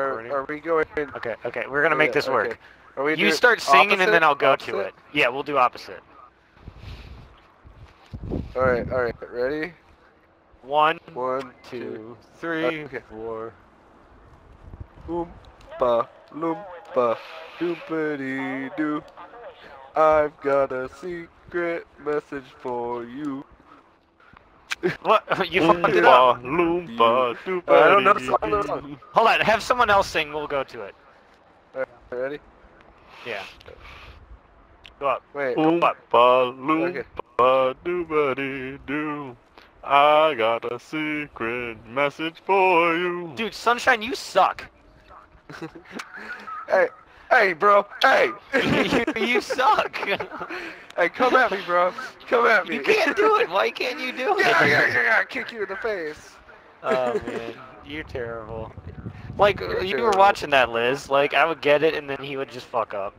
Are, are we going? Okay, okay, we're gonna oh, make Yeah, this work. okay. Are we You start singing and then I'll go to it. Yeah, we'll do opposite. All right, all right, ready? One, One, two, three, uh, Okay. four. Oompa loompa doopity doo. I've got a secret message for you. What? You fucked it up. Loompa, Uh, I don't know the song, I don't know the song. Hold on, have someone else sing. We'll go to it. Ready? Yeah. Go up. Wait. Oompa, Okay. loompa, doobity doo. I got a secret message for you. Dude, Sunshine, you suck. Hey, hey, bro. Hey. you, you suck. hey, come at me, bro. Come at me. you can't do it. Why can't you do it? yeah, yeah, yeah, kick you in the face. Oh man, you're terrible. Like You're you were watching that, Liz. Like I would get it, and then he would just fuck up.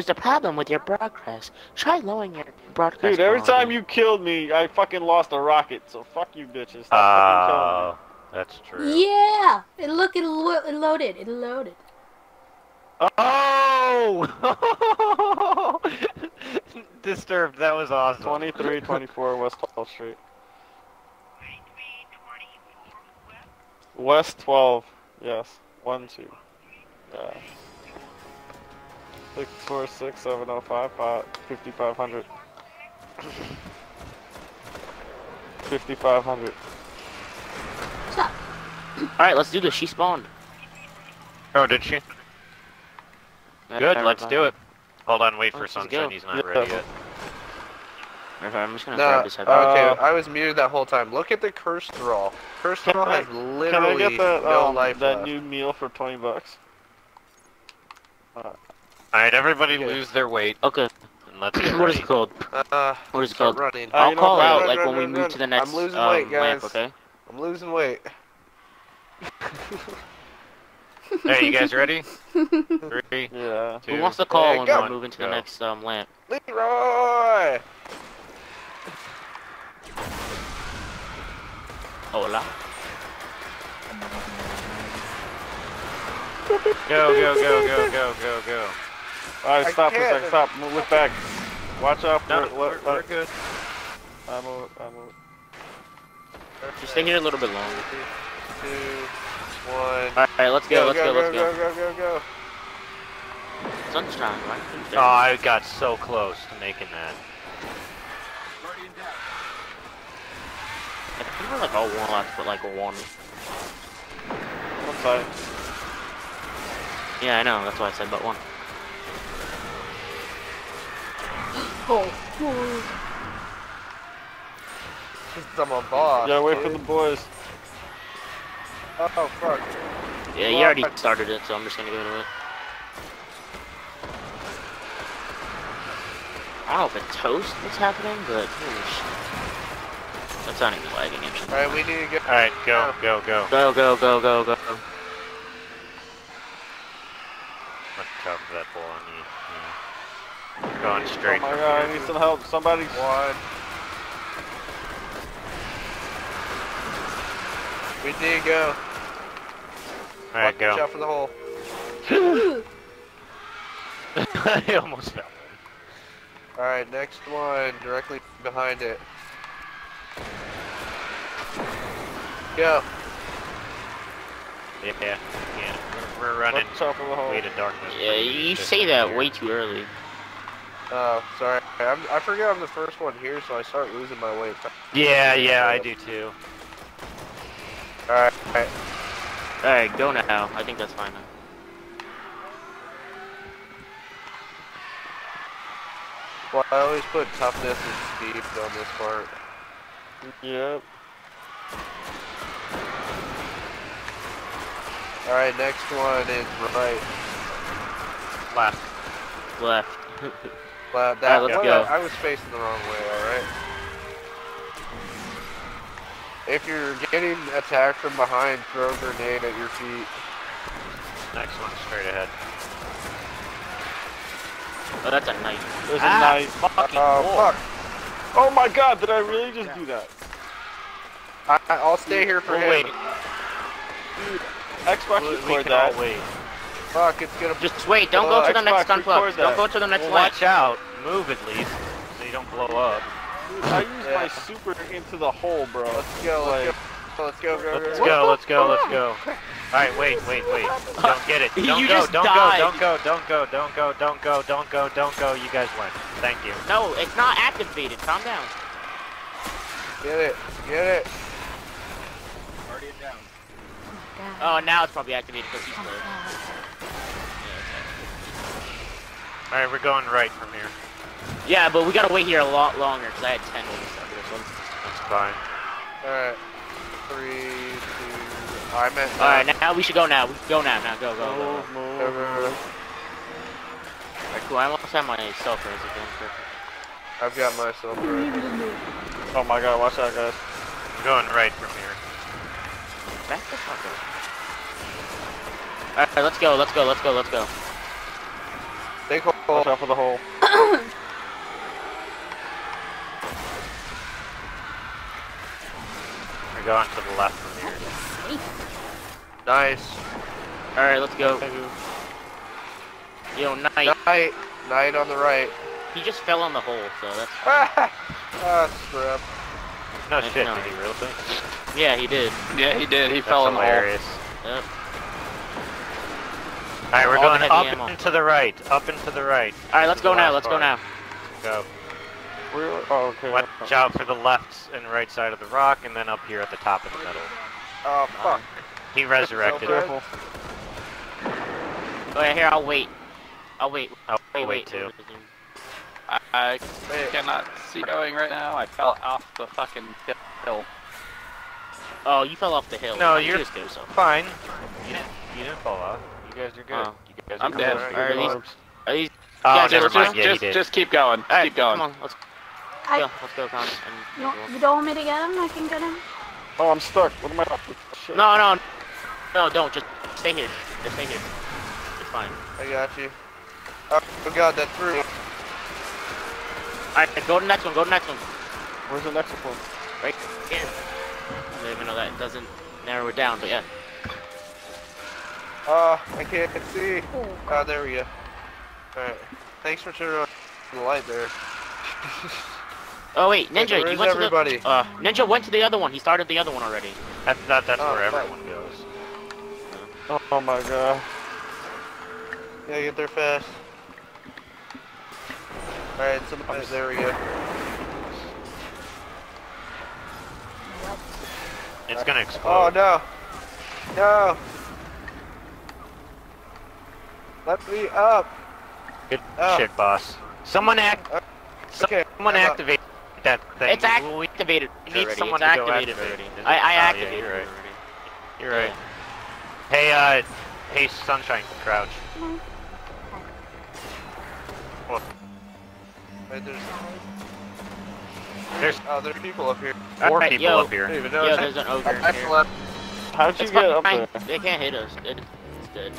There's a problem with your broadcast. Try lowering your broadcast. Dude, every quality. time you killed me, I fucking lost a rocket. So fuck you bitches. Stop fucking Oh, that's true. Yeah! It look, it, lo- it loaded. It loaded. Oh! Disturbed. That was awesome. killing me. 23, 24 West 12th Street. West 12. Yes. 1, 2. Yeah. 646 705 5500. 5500. What's up? Alright, let's do this. She spawned. Oh, did she? Good. Let's do it. Hold on. Wait for Let's Sunshine. He's not Yeah. ready yet. Okay, I'm just gonna No, grab this head. okay, Uh, I was muted that whole time. Look at the curse thrall. Curse Can thrall I- has Can I get that, no um, life that left. new meal for 20 bucks? All right, everybody Okay. lose their weight, Okay, and let's what is it called? Uh, What is it called? running. Uh, I'll you know call what, out run, like run, when we run, move to the I'm next losing um, weight, lamp, okay? I'm losing weight. Hey, you guys ready? Three, Yeah. two. Who wants to call Hey, when go. we're moving to the next um, lamp? Leroy! Hola. Go, go, go, go, go, go, go. Alright, stop for a second. Stop. Move, look back. Watch out for No, it. we're, Let, we're good. I'm a, I'm a, Just stay here a little bit longer. Two, one. Alright, let's go, let's go, let's go, go. go, go, go. Sunshine, right? Oh, I got so close to making that. I think we're like all one left, but like one. one side. Yeah, I know, that's why I said but one. Oh. oh. I'm a boss. Yeah, wait for the boys. Oh, fuck. Yeah, you already started it, so I'm just gonna go to it. I don't know if it's toast that's happening, but holy shit. That's not even lagging actually. Alright, we need to get. All right, go, go, go. Go, go, go, go, go. Let's cover that bull on you. Yeah. Going Oh my from god, I need some help. Somebody. One. We need to go. All right, go. Watch go. out for the hole. I almost fell. Alright, next one. Directly behind it. Go. Yeah, yeah. We're, we're running Watch out for the hole. way to darkness. Yeah, you say that way too early. Oh, sorry. I'm, I forget I'm the first one here, so I start losing my weight. Yeah, yeah, I do too. Alright, alright. Alright, go now. I think that's fine now. Well, I always put toughness and speed on this part. Yep. Alright, next one is right. Left. Left. Well, that let's go. I was facing the wrong way, alright? If you're getting attacked from behind, throw a grenade at your feet. Next one straight ahead. Oh, that's a knife. There's Ah, a knife. Fucking Oh, wolf. fuck. Oh my god, did I really just do that? I, I'll stay here for We'll him. wait. Xbox We, we record can all that. wait. Fuck, it's gonna... Just wait. Don't go to the next Xbox, gun record club. Don't go to the next Well, ledge. watch out. Move at least, so you don't blow up. I used my super into the hole, bro. Let's go, let's go. Let's go, go, go, Let's go. go, let's go, let's go. Alright, wait, wait, wait. Don't get it. You Don't go, don't go, don't go, don't go, don't go, don't go, don't go, don't go. You guys win. Thank you. No, it's not activated. Calm down. Get it, get it. God. Oh, now it's probably activated because he's Oh, close. Alright, we're going right from here. Yeah, but we gotta wait here a lot longer because I had 10 minutes after this one. That's fine. Alright. Three, two... I'm at... Alright, now we should go now. We can go now. Now go, go, go. Move, Go, move. go, go. Alright, cool. I almost have my self res again. Perfect. I've got myself right. Oh my god, watch out, guys. I'm going right from here. Back the fuck up. Alright, let's go, let's go, let's go, let's go. Take Watch hold. out for the hole. We're going to the left from here. Nice. Alright, let's go. Yo, Knight, Night. Knight on the right. he just fell on the hole, so that's ah, scrap. Oh, no Nice shit, no. did he really? Yeah, he did. Yeah, he did. He That's fell in the hole. hilarious. Yep. Alright, we're All going up ammo. and to the right. Up and to the right. Alright, let's go now, let's go now. Go. Where? Oh, okay. Watch out for the left and right side of the rock, and then up here at the top of the middle. Oh, fuck. He resurrected. So. Careful. Oh yeah, here, I'll wait. I'll wait. I'll Wait, wait wait. too. I, I cannot see going right now. I fell off the fucking hill. Oh, you fell off the hill. No, You you're- just yourself. Fine. You didn't. You didn't fall off. You guys are good. Oh. You guys are I'm dead. Alright. Are these- Are these? Oh, Yeah, never just, mind. just, Yeah, just, just keep going. Alright, keep going. Come on, let's I, go. Let's go, Con. you, And don't, you don't want me to get him? I can get him? Oh, I'm stuck. What am I? Shit. No, no, no, don't. Just stay here. Just stay here. It's fine. I got you. Oh, god, that's through. Alright, go to the next one. Go to the next one. Where's the next one? Right here. I don't even know that it doesn't narrow it down, but yeah. Oh, I can't see. Oh, Oh, there we go. Alright. Thanks for turning on the light there. Oh wait, Ninja, Where's you went everybody? to the. Uh, Ninja went to the other one. He started the other one already. That's that, that's Oh, where everyone goes. Oh my god. Yeah, get there fast. Alright, somebody, there we go. It's gonna explode. Oh no! No! Let me up! Good Oh. shit, boss. Someone act. Uh, Okay. Someone I'm up. activate that thing. It's act- We- activated we need already. someone it's to go activated activate already. it. Is I, it? I Oh, yeah, activated you're right. already. You're right. Hey, uh, hey, Sunshine, crouch. Wait, there's, There's oh, there's people up here. four Alright, people yo. up I here. don't even Yo, know. there's an ogre I here. slept. How'd you It's get up fine. there? They can't hit us. It, it's dead.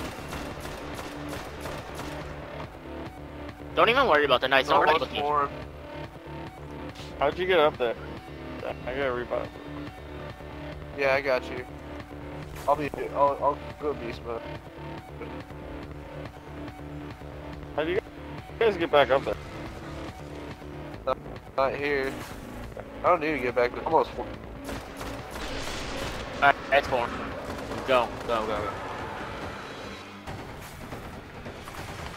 Don't even worry about the knights. Don't worry about the. How'd you get up there? I gotta revive. Yeah, I got you. I'll be. I'll, I'll go beast mode. How'd you guys get back up there? Not here. I don't need to get back. To almost. Four. Alright, that's four. Go, go, go, go.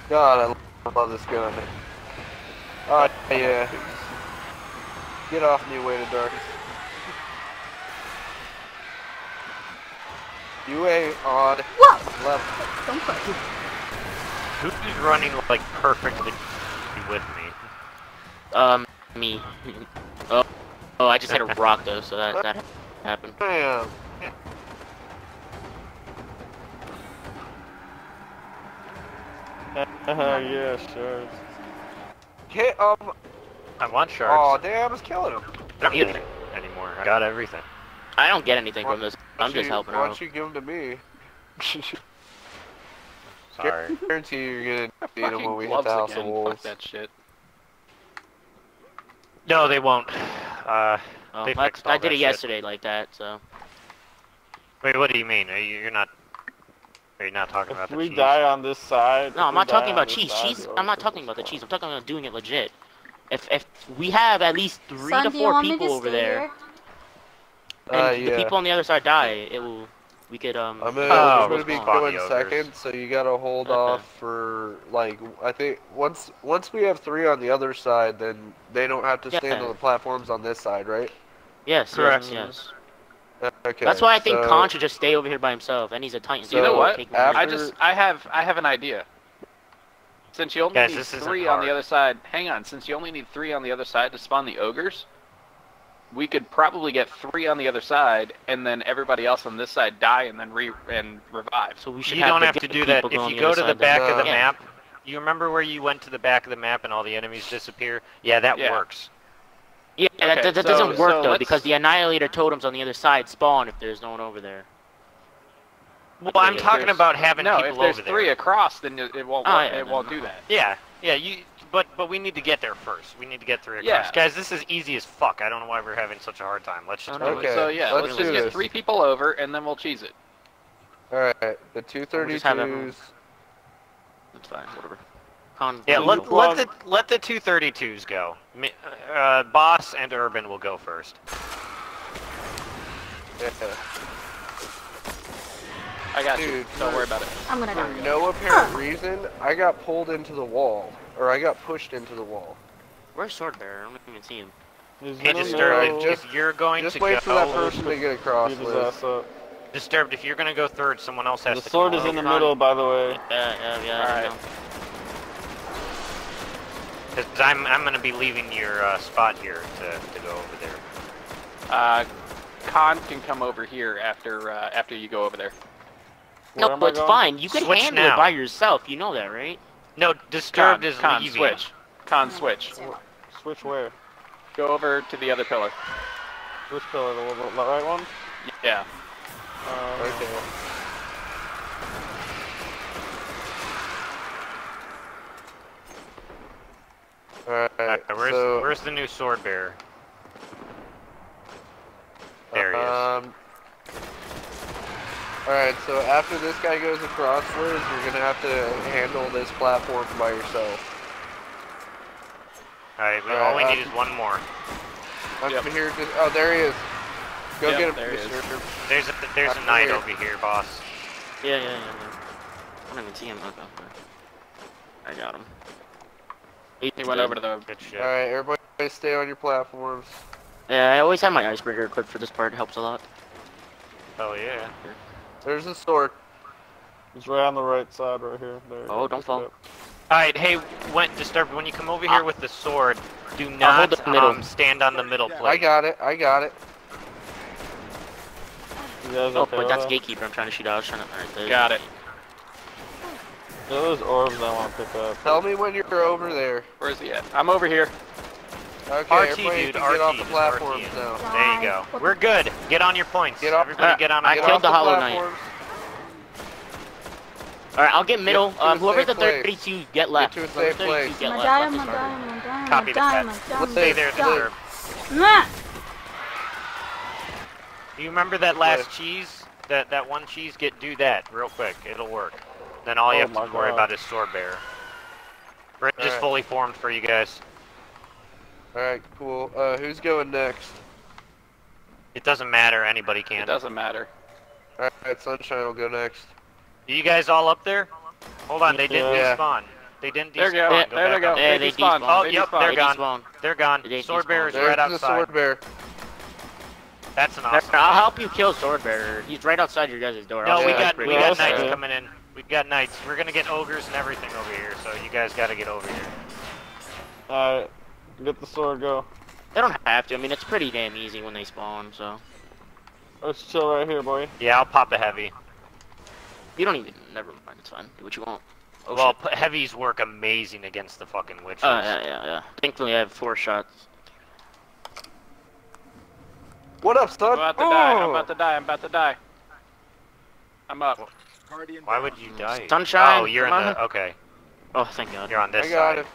God, I love this gun. Oh yeah. Get off me, way to darkness. UA on Whoa! left. Don't push. Who's running like perfectly with me? Um, me. oh, oh, I just hit a rock though, so that that happened. Damn. Uh, yeah, sure. Hit um. I want Oh damn, I was killing him. I don't need it anymore. I got everything. I don't get anything from this. I'm don't just you- helping Why don't you give them to me? Sorry. Guarantee you you're gonna need them when we hit the House again. of Wolves. Fuck that shit. No, they won't. Uh, They I, fixed all I did that it shit. yesterday like that, so. wait, what do you mean? Are you, you're not? Are you not talking If about the we cheese? die on this side. No, I'm not talking about cheese. side, Cheese. I'm not talking about the cheese. I'm talking about doing it legit. If if we have at least three Son, to four people to over there, here? and Uh, the people on the other side die, it will. We could um. I'm gonna, Oh, I'm gonna be going ogres. second, so you gotta hold Okay. off for like I think once once we have three on the other side, then they don't have to stand on the platforms on this side, right? Yes, Correct. yes, yes. Okay. That's why I think so, Khan should just stay over here by himself, and he's a titan. So, You know what? after- I just, I have, I have an idea. Since you only Guys, need three on the other side, hang on. Since you only need three on the other side to spawn the ogres, we could probably get three on the other side, and then everybody else on this side die and then re and revive. So we should You have don't have to do that. If you go other to the back of the No. map, you remember where you went to the back of the map and all the enemies disappear? Yeah, that Yeah. works. Yeah, that, Okay, that, that so- doesn't work so though let's- because the annihilator totems on the other side spawn if there's no one over there. Well, I'm If talking there's- about having no, people if there's three there. across, then it it won't. Oh, yeah, it no, won't no. do that. Yeah, yeah. You, but but we need to get there first. We need to get three across. Yeah. Guys, this is easy as fuck. I don't know why we're having such a hard time. Let's just no, do Okay, it. So yeah, let's let's, just get this. three people over, and then we'll cheese it. All right, the two thirty twos. We'll thirty just have everyone- twos. That's fine, whatever. Khan, Yeah, let, you let the let the 232s go. Uh, Boss and Urban will go first. Yeah. I got you. Don't worry about it. I'm gonna For die. no apparent reason, I got pulled into the wall, or I got pushed into the wall. Where's Swordbearer? I don't even see him. He's Hey, Disturbed, middle. if, if you're going Just to wait go, for that person to get across. Beat his ass up. Disturbed, if you're gonna go third, someone else has The to The sword come is in the over. middle, by the way. Yeah, yeah, yeah. Alright. Because I'm, I'm gonna be leaving your uh, spot here to, to go over there. Uh, Khan can come over here after uh, after you go over there. Where No, but it's fine. You can Switch handle now. it by yourself. You know that, right? No, Khan, Disturbed is Khan, leaving. switch. Con switch. Switch where? Go over to the other pillar. Which pillar? The, the, the right one? Yeah. Uh, Okay. Alright, Uh, where's, so, where's the new sword bearer? There he is. Um, Alright, so after this guy goes across, Liz, you're gonna have to handle this platform by yourself. Alright, we, Alright, all we uh, need is one more. I'm Yep. here just, oh, there he is. Go Yep, get him, there he is. mister. There's a, there's a knight here. over here, boss. Yeah, yeah, yeah. yeah. I don't even see him. Okay. okay. I got him. He went over to the. Good shit. Alright, everybody stay on your platforms. Yeah, I always have my icebreaker equipped for this part. It helps a lot. Oh yeah. There's a sword. He's right on the right side, right here. There. Oh, don't fall. Alright, hey, when disturbed, when you come over Ah. here with the sword, do not um, stand on the middle plate. I got it, I got it. Oh, okay but that's that? gatekeeper. I'm trying to shoot out. I was trying to. Alright, there. Got it. Those orbs I want to pick up. Tell me when you're over there. Where is he at? I'm over here. Okay, RT, dude, can get off the platforms RT. now. There you go. We're good. Get on your points. Get off- Everybody Uh, get on I Get killed the the Hollow Knight. Alright, I'll get middle. to a Um, whoever's the safe place. 32, get left. to a safe place. I'm Get gonna left. die, left I'm is gonna die, harder. I'm gonna I'm Copy gonna die, I'm that. gonna Let's die. Stay there, Die. disturbed. Mwah! You remember that last cheese? That that one cheese? Get do that real quick. It'll work. Then all you Oh have to worry God. about is sword bearer. Bridge is Alright. fully formed for you guys. Alright, cool. Uh, who's going next? It doesn't matter. Anybody can. It can. doesn't matter. Alright, Sunshine will go next. You guys all up there? Hold on. They didn't Yeah. despawn. They didn't There despawn. you go. Go There they back go. up. Yeah, They they despawned. despawned. Oh, They yep, despawned. they're gone. despawn. They're gone. They Sword bearer's despawned. right There's the outside. sword bear. That's an awesome. I'll help you kill sword Swordbearer. He's right outside your guys' door. No, I'll we got we got outside. knights coming in. We got knights. We're gonna get ogres and everything over here. So you guys got to get over here. Alright, get the sword, go. They don't have to. I mean, it's pretty damn easy when they spawn. So Let's chill right here, boy. Yeah, I'll pop a heavy. you don't even. Never mind. It's fine. Do what you want. Oh, well, shit. heavies work amazing against the fucking witches. Oh yeah, yeah, yeah. Thankfully, I have four shots. What up, son? I'm about to die. I'm Oh! about to die. I'm about to die. I'm up. Why would you die? Sunshine, Oh, you're in come the. Okay. Oh, thank God. You're on this I got side. it.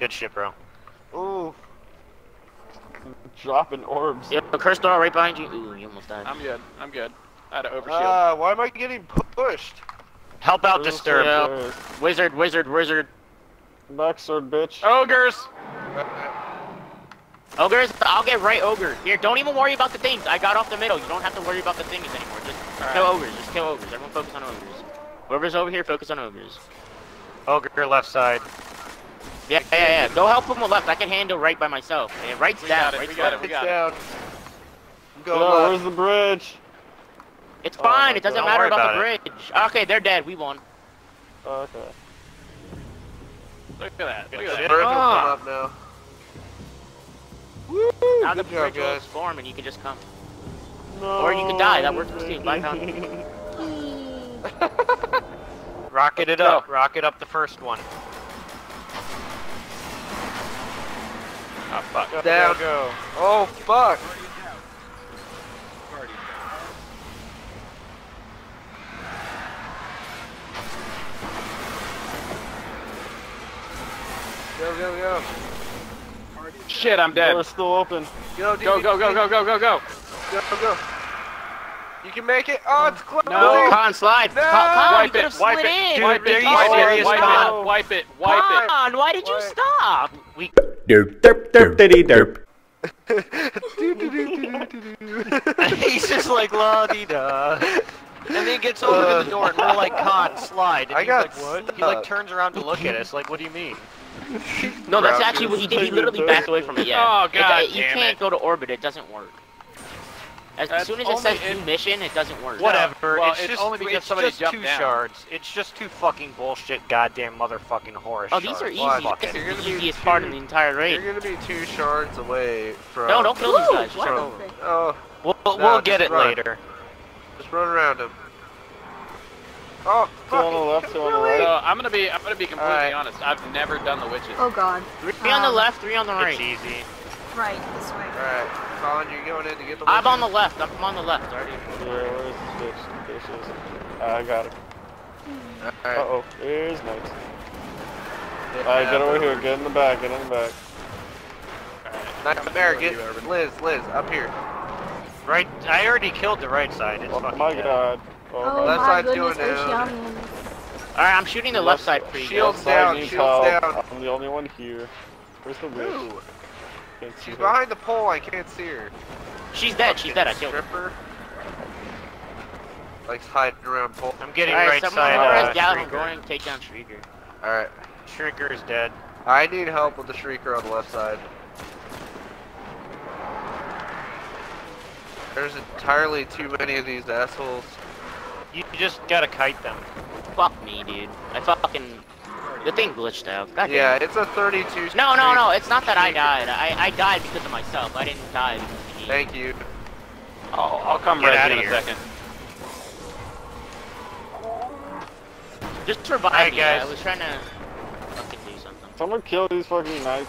Good shit, bro. Ooh. Dropping orbs. Yeah, Crystal right behind you. Ooh, you almost died. I'm good. I'm good. I had to overshield. Ah, why am I getting pushed? Help out, Who's Disturb. upstairs? Wizard, wizard, wizard. Backsword, bitch. Ogres! Ogres, I'll get right ogre. Here, don't even worry about the things. I got off the middle. You don't have to worry about the things anymore. Just kill ogres. Just kill ogres. Everyone focus on ogres. Whoever's over here, focus on ogres. Ogre left side. Yeah, yeah, yeah. Go help him with left. I can handle right by myself. Yeah, right's We down. got it, right's we got down. it, we It's got it. down. Go Yo, left. where's the bridge? It's Oh fine. my it doesn't God. matter Don't about the worry bridge. Okay, they're dead. We won. Oh, okay. Look at that. Look Good at that. Birds will Ah. come up now. Now the Good job, bridge will form and you can just come. No. Or you can die. That works for Steve. Bye, Con. Rocket it up. Rocket up the first one. Oh, fuck. Go, Down. Go, go. Oh, fuck. Go, go, go. Shit, I'm dead. Door's still open. Go, dude. Go, go, go, go, go, go, go. Go, go. You can make it. Oh, it's close. No. Con, slide. No. Con, Con, you Wipe could it, have wipe slid it. in. Dude, Wipe are it, you wipe serious, it, wipe Con? it, wipe it, wipe it. Con, why did you Wipe. stop? We. Derp, derp, derp, diddy, derp. He's just like la di da. And then he gets over to the door and we're like, Con, slide. And I he's got like, what? He like turns around to look at us like, what do you mean? No, that's actually what he did. He literally backed away from it. Yeah. Oh, It- uh, God it- you damn can't it. go to orbit. It doesn't work. As That's soon as it says in- new mission, it doesn't work. Whatever. well, it's, it's just only because it's somebody just jumped two down. shards. It's just two fucking bullshit, goddamn motherfucking horror Oh, these are easy. Watch. Fuck This it. is You're gonna the be easiest part two- in the entire raid. You're gonna be two shards away from. No, don't kill these guys. Just What? run over. Oh, We'll, No, we'll get it run. later. just run around him. Oh, Two on the left, two on the really? So right. I'm gonna be, I'm gonna be completely Alright. honest. I've never done the witches. Oh god. Three on the Um, left, three on the right. It's easy. Right, this way. Alright, Colin, you're going in to get the I'm on the left. I'm on the left already. Yeah, where's the bitch? There she is. I got it. Alright. Uh-oh. There's Knights. Get Alright, get over here. Get in the back. Get in the back. Nightmare, get Liz, Liz, up here. Right. I already killed the right side. It's Oh fucking my dead. god. Oh, Oh, my Left my side's goodness, doing it. Alright, I'm shooting the left side for you. Shields down, shields help. down. I'm the only one here. Where's the witch? Ooh, Can't see she's her. behind the pole, I can't see her. She's dead. She's dead. I killed her. Stripper. Likes hiding around pole. I'm getting Alright, right someone side. press Uh, Gallagher Shrieker. going to take down Shrieker. Alright. Shrieker is dead. I need help with the shrieker on the left side. There's entirely too many of these assholes. You just gotta kite them. Fuck me, dude. I fucking... The thing glitched out. God Yeah, it. it's a 32. No, no, no. It's not that I died. I, I died because of myself. I didn't die because of the game. Thank you. I'll, I'll come Get right outta in a second. Just revive Alright, me. guys. I was trying to fucking do something. Someone kill these fucking Knights.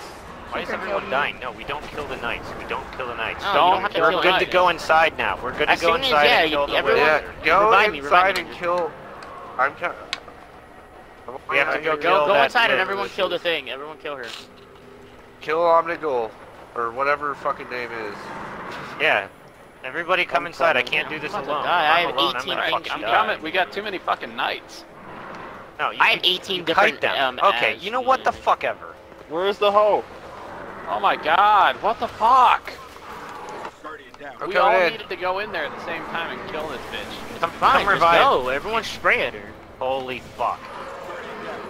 Why is everyone dying? No, we don't kill the knights. We don't kill the knights. No, Don't don't have to kill kill We're good to go inside now. We're good to As go soon as- inside yeah, and kill the everyone- wizard. Yeah, go Revive me, revive inside me. and kill. I'm kind. We have to go Go, go inside and everyone kill the thing. Everyone kill her. Kill Omnigul, or whatever her fucking name is. Yeah. Everybody come I'm inside. I can't do this I'm alone. I I'm have alone. I'm 18 gonna fucking I'm coming. We got too many fucking knights. No, you, I have 18 you different, them. um, okay, you know what? The the- fuck ever. Where's the hoe? Oh my god, what the fuck? I'm we all coming in. needed to go in there at the same time and kill this bitch. Come, Fine, come just go. Everyone spray at her. Holy fuck.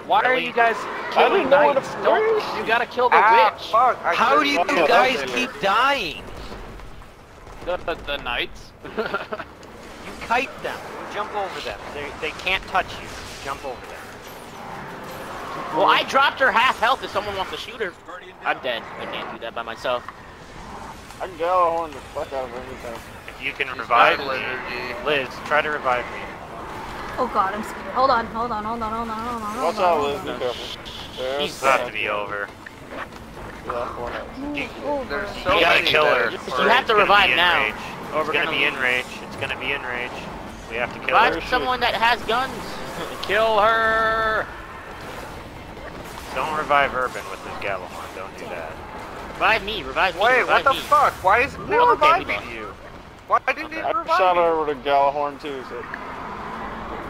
Why are you guys killing didn't know where to knights? Don't, push. you gotta kill the Ah, witch. fuck! How do you guys that's keep dying? The, the, the knights. You kite them. You jump over them. They, they can't touch you. Jump over them. Well, I dropped her half health if someone wants to shoot her. I'm dead. I can't do that by myself. I can Gjallarhorn the fuck out of her. If you can She's revive me. Liz, try to revive me. Oh god, I'm scared. Hold on, hold on, hold on, hold on, hold on, hold Watch on. out, hold Liz. Be careful. There's She's It's about to be over. Yeah, one out. Move over. There's You gotta kill her. You have to It's gonna be revive now, rage. or It's gonna gonna be in rage. It's gonna be in rage. We have to kill Revive her. someone that has guns. Kill her! Don't revive Urban with his Gjallarhorn. Don't do that. Revive me. Revive me. Wait, revive what the me. fuck? Why isn't it reviving baby. you? Why didn't it I revive shot you? over to Gjallarhorn too, so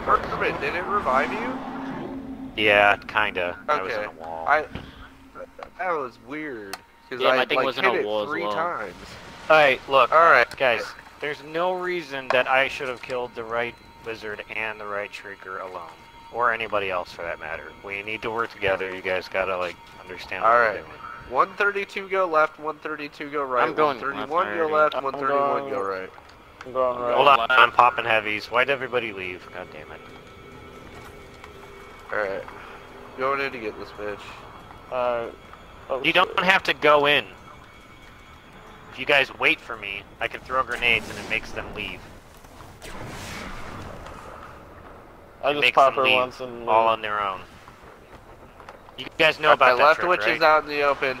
Urban, did it revive you? Yeah, kinda. I was in Okay. a wall. I. That was weird. Because Yeah, I my thing like, wasn't hit a it wall as three well. times. Alright, look. Alright. Guys, there's no reason that I should have killed the right wizard and the right shrieker alone. Or anybody else for that matter. We need to work together. You guys gotta, like, understand what Alright. we're doing. 132 go left, 132 go right, I'm going 131 left go left, I'm 131 go right. I'm going right. Hold on, left. I'm popping heavies. Why'd everybody leave? God damn it. Alright. Going in to get this bitch. Alright. Oh, You don't have to go in. If you guys wait for me, I can throw grenades and it makes them leave. I It just makes pop them her leave once and all uh, on their own. You guys know about Alright, that left trick, witch right? is out in the open.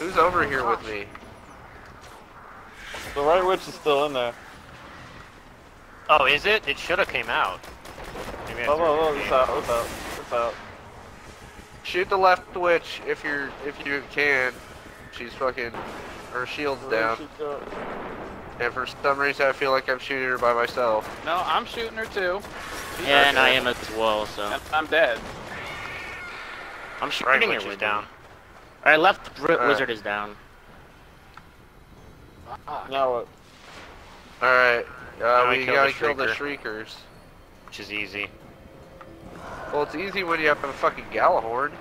Who's over here with me? The right witch is still in there. Oh, is it? It should have came out. Maybe I Oh, threw no, it no, in the it's out, it's out, it's out. Shoot the left witch if you're if you can. She's fucking her shield's Where down. did she go? And for some reason I feel like I'm shooting her by myself. No, I'm shooting her too. Yeah, and I Okay. am as well. So And I'm dead. I'm shooting witch her with down. All right, left ri- Alright. wizard is down. Now what? Alright. Uh, we we kill gotta the kill the shrieker. shriekers. Which is easy. Well, it's easy when you have a fucking Gjallarhorn.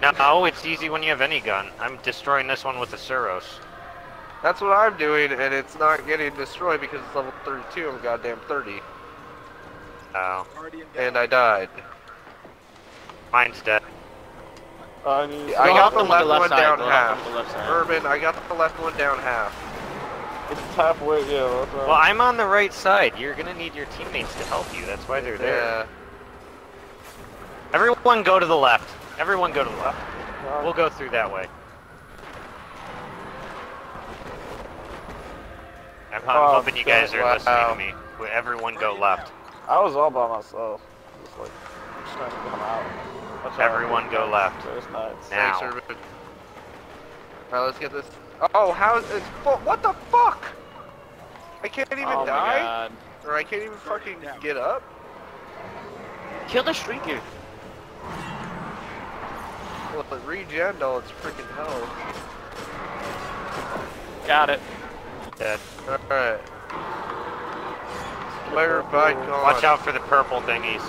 No, it's easy when you have any gun. I'm destroying this one with a Suros. That's what I'm doing, and it's not getting destroyed because it's level 32. I'm goddamn 30. Oh, And I died. mine's dead. Uh, I need. I got help the them with left one side. down half. the. Urban, I got the left one down half. It's halfway, yeah, that's right. Well, I'm on the right side. You're gonna need your teammates to help you. That's why they're there. Yeah. Everyone go to the left. Everyone go to the left. Uh, we'll go through that way. I'm, oh, I'm Oh, hoping you guys are wow. listening to me. We- Everyone go left. I was all by myself. Just like, just trying to come out. That's how I Everyone go that left. First knights. Now. Alright, let's get this. Oh, how is it? What the fuck? I can't even oh die? Or I can't even fucking get up? Kill the shrieker. Well, if it regened all its freaking health. Got it. Dead. Alright. Fire by God. Watch out for the purple thingies.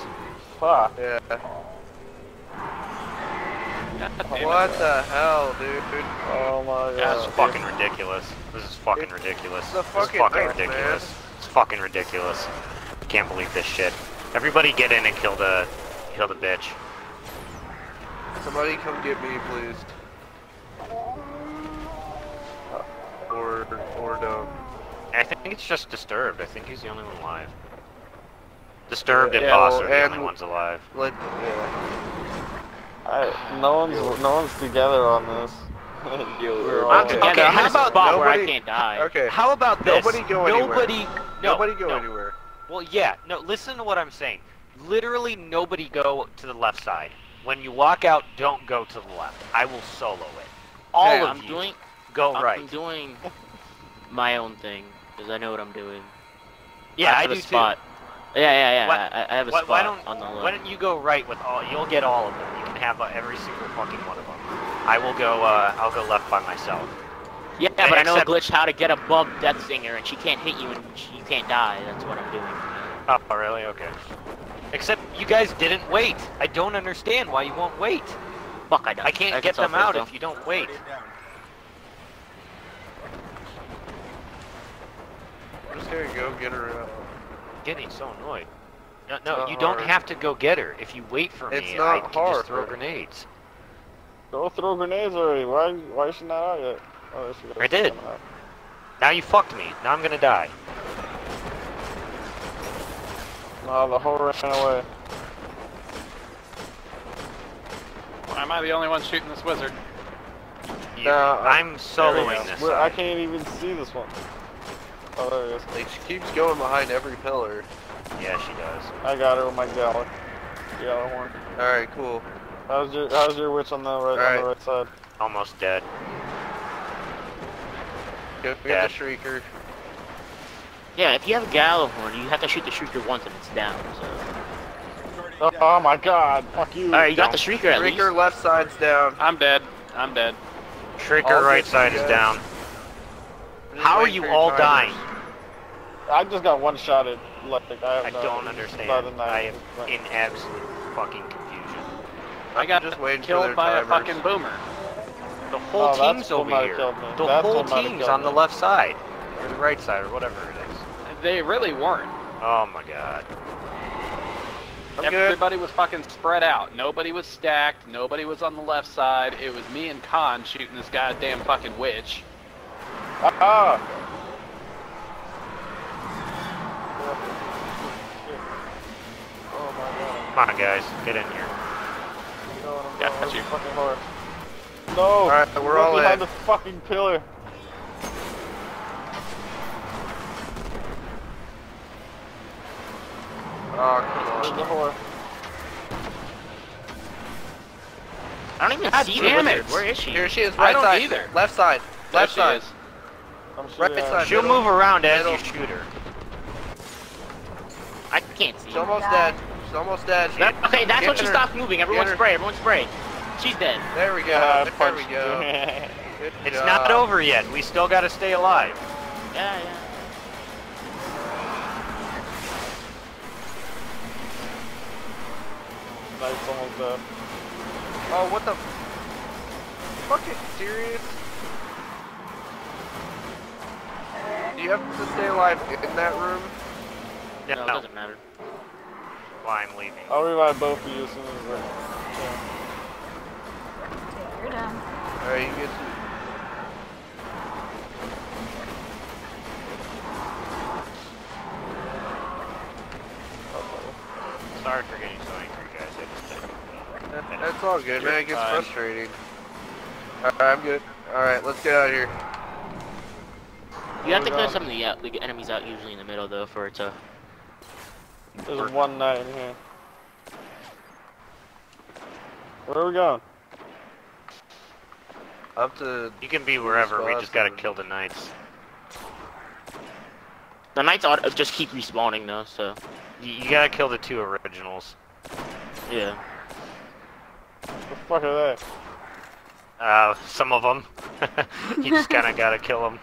Fuck. Yeah. God damn it. What the hell, dude? Oh my This god. is fucking ridiculous. This is fucking It's ridiculous. the This is fucking fucking mess, ridiculous. man. It's fucking ridiculous. I can't believe this shit. Everybody get in and kill the kill the bitch. Somebody come get me, please. Or, or don't. I think it's just disturbed. I think he's the only one alive. Disturbed and Yeah, Boss well, are the and- only ones alive. Let, yeah. I, no one's, no one's together on this. We're all- I'm Okay. together. Okay, how about spot where I nobody- can't die. Okay. How about this? Nobody go anywhere. Nobody. No, Nobody go no. anywhere. Well, yeah. No, listen to what I'm saying. Literally, nobody go to the left side. When you walk out, don't go to the left. I will solo it. All Okay, of I'm you doing. go right I'm doing my own thing because I know what I'm doing. yeah, I do spot. too. Yeah, yeah, yeah. Why- I, I have a Why, spot why don't on the left. Why don't you go right with all? You'll get all of them. You can have uh, every single fucking one of them. I will go. Uh, I'll go left by myself. Yeah, but I know a glitch how to get above Death Singer, and she can't hit you, and she, you can't die. That's what I'm doing. Oh, really? Okay. Except you guys didn't wait. I don't understand why you won't wait. Fuck, I died. I can't can get them out though. if you don't wait. I'm just gonna go get her out. Getting so annoyed. No, no, not you uh-uh. don't have to go get her. If you wait for It's me, not I can hard. just throw grenades. Go throw grenades already. Why, why is she not out yet? Oh, there she goes. I did. Out. Now you fucked me. Now I'm gonna die. No, the whole ran away. Why am I the only one shooting this wizard? You- No, I- I'm soloing this. I can't even see this one. Oh, there he is. Like, she keeps going behind every pillar. Yeah, she does. I got her with my galley. Yellow horn. Alright, cool. How's your How's your witch on the right on Alright. the right side? Almost dead. Go get Yeah. the Shrieker. Yeah, if you have a Gjallarhorn, you have to shoot the Shrieker once and it's down, so... Oh, oh my God! Fuck you. Alright, you got the Shrieker at least. Shrieker left side's down. I'm dead. I'm dead. Shrieker All right side is down. How are you for your all timers. dying? I just got one shot at like I, have I no- don't understand. not a knife. I am in absolute fucking confusion. I got just waiting for killed their by a fucking boomer. The whole Oh, team's over here. The That's whole what might have team's killed on the left side. Or the right side, or whatever it is. They really weren't. Oh my god. I'm good. Everybody was fucking spread out. Nobody was stacked. Nobody was on the left side. It was me and Khan shooting this goddamn fucking witch. Ah! Oh my god. Come on, guys. Get in here. I'm Yeah, that's Where's you. the fucking horse? No! Alright, we're Right all behind in. the fucking pillar. Oh, come Where's on. the horse? I don't even God see damn it. Where is she? Here she is, I right don't side. either. Left side. There Left she side. is. I'm Right shooting at. She'll Middle. move around as Middle. you shoot her. I can't see. She's almost dead. She's almost dead. That- okay, that's Get when she her. stopped moving. Everyone Get her. spray. Everyone spray. She's dead. There we go. I there punched we go. Good It's job. not over yet. We still gotta stay alive. Yeah, yeah. Knife's almost dead. Oh, what the? Fucking serious? Do you have to stay alive in that room? No, No, it doesn't matter. Why I'm leaving. I'll revive both of you as soon as we're yeah. You're done. Alright, you get to. Sorry for getting so angry, guys. I just didn't- That- That's all good, man. It gets fine. frustrating. Alright, I'm good. Alright, let's get out of here. You have to clear some of the, uh, the enemies out usually in the middle though for it to. There's one knight in here. Where are we going? Up to. You can be wherever. We just gotta kill the knights. The knights ought to just keep respawning though, so You, you gotta kill the two originals. yeah. The fuck are they? Uh, some of them. you just kinda gotta kill them.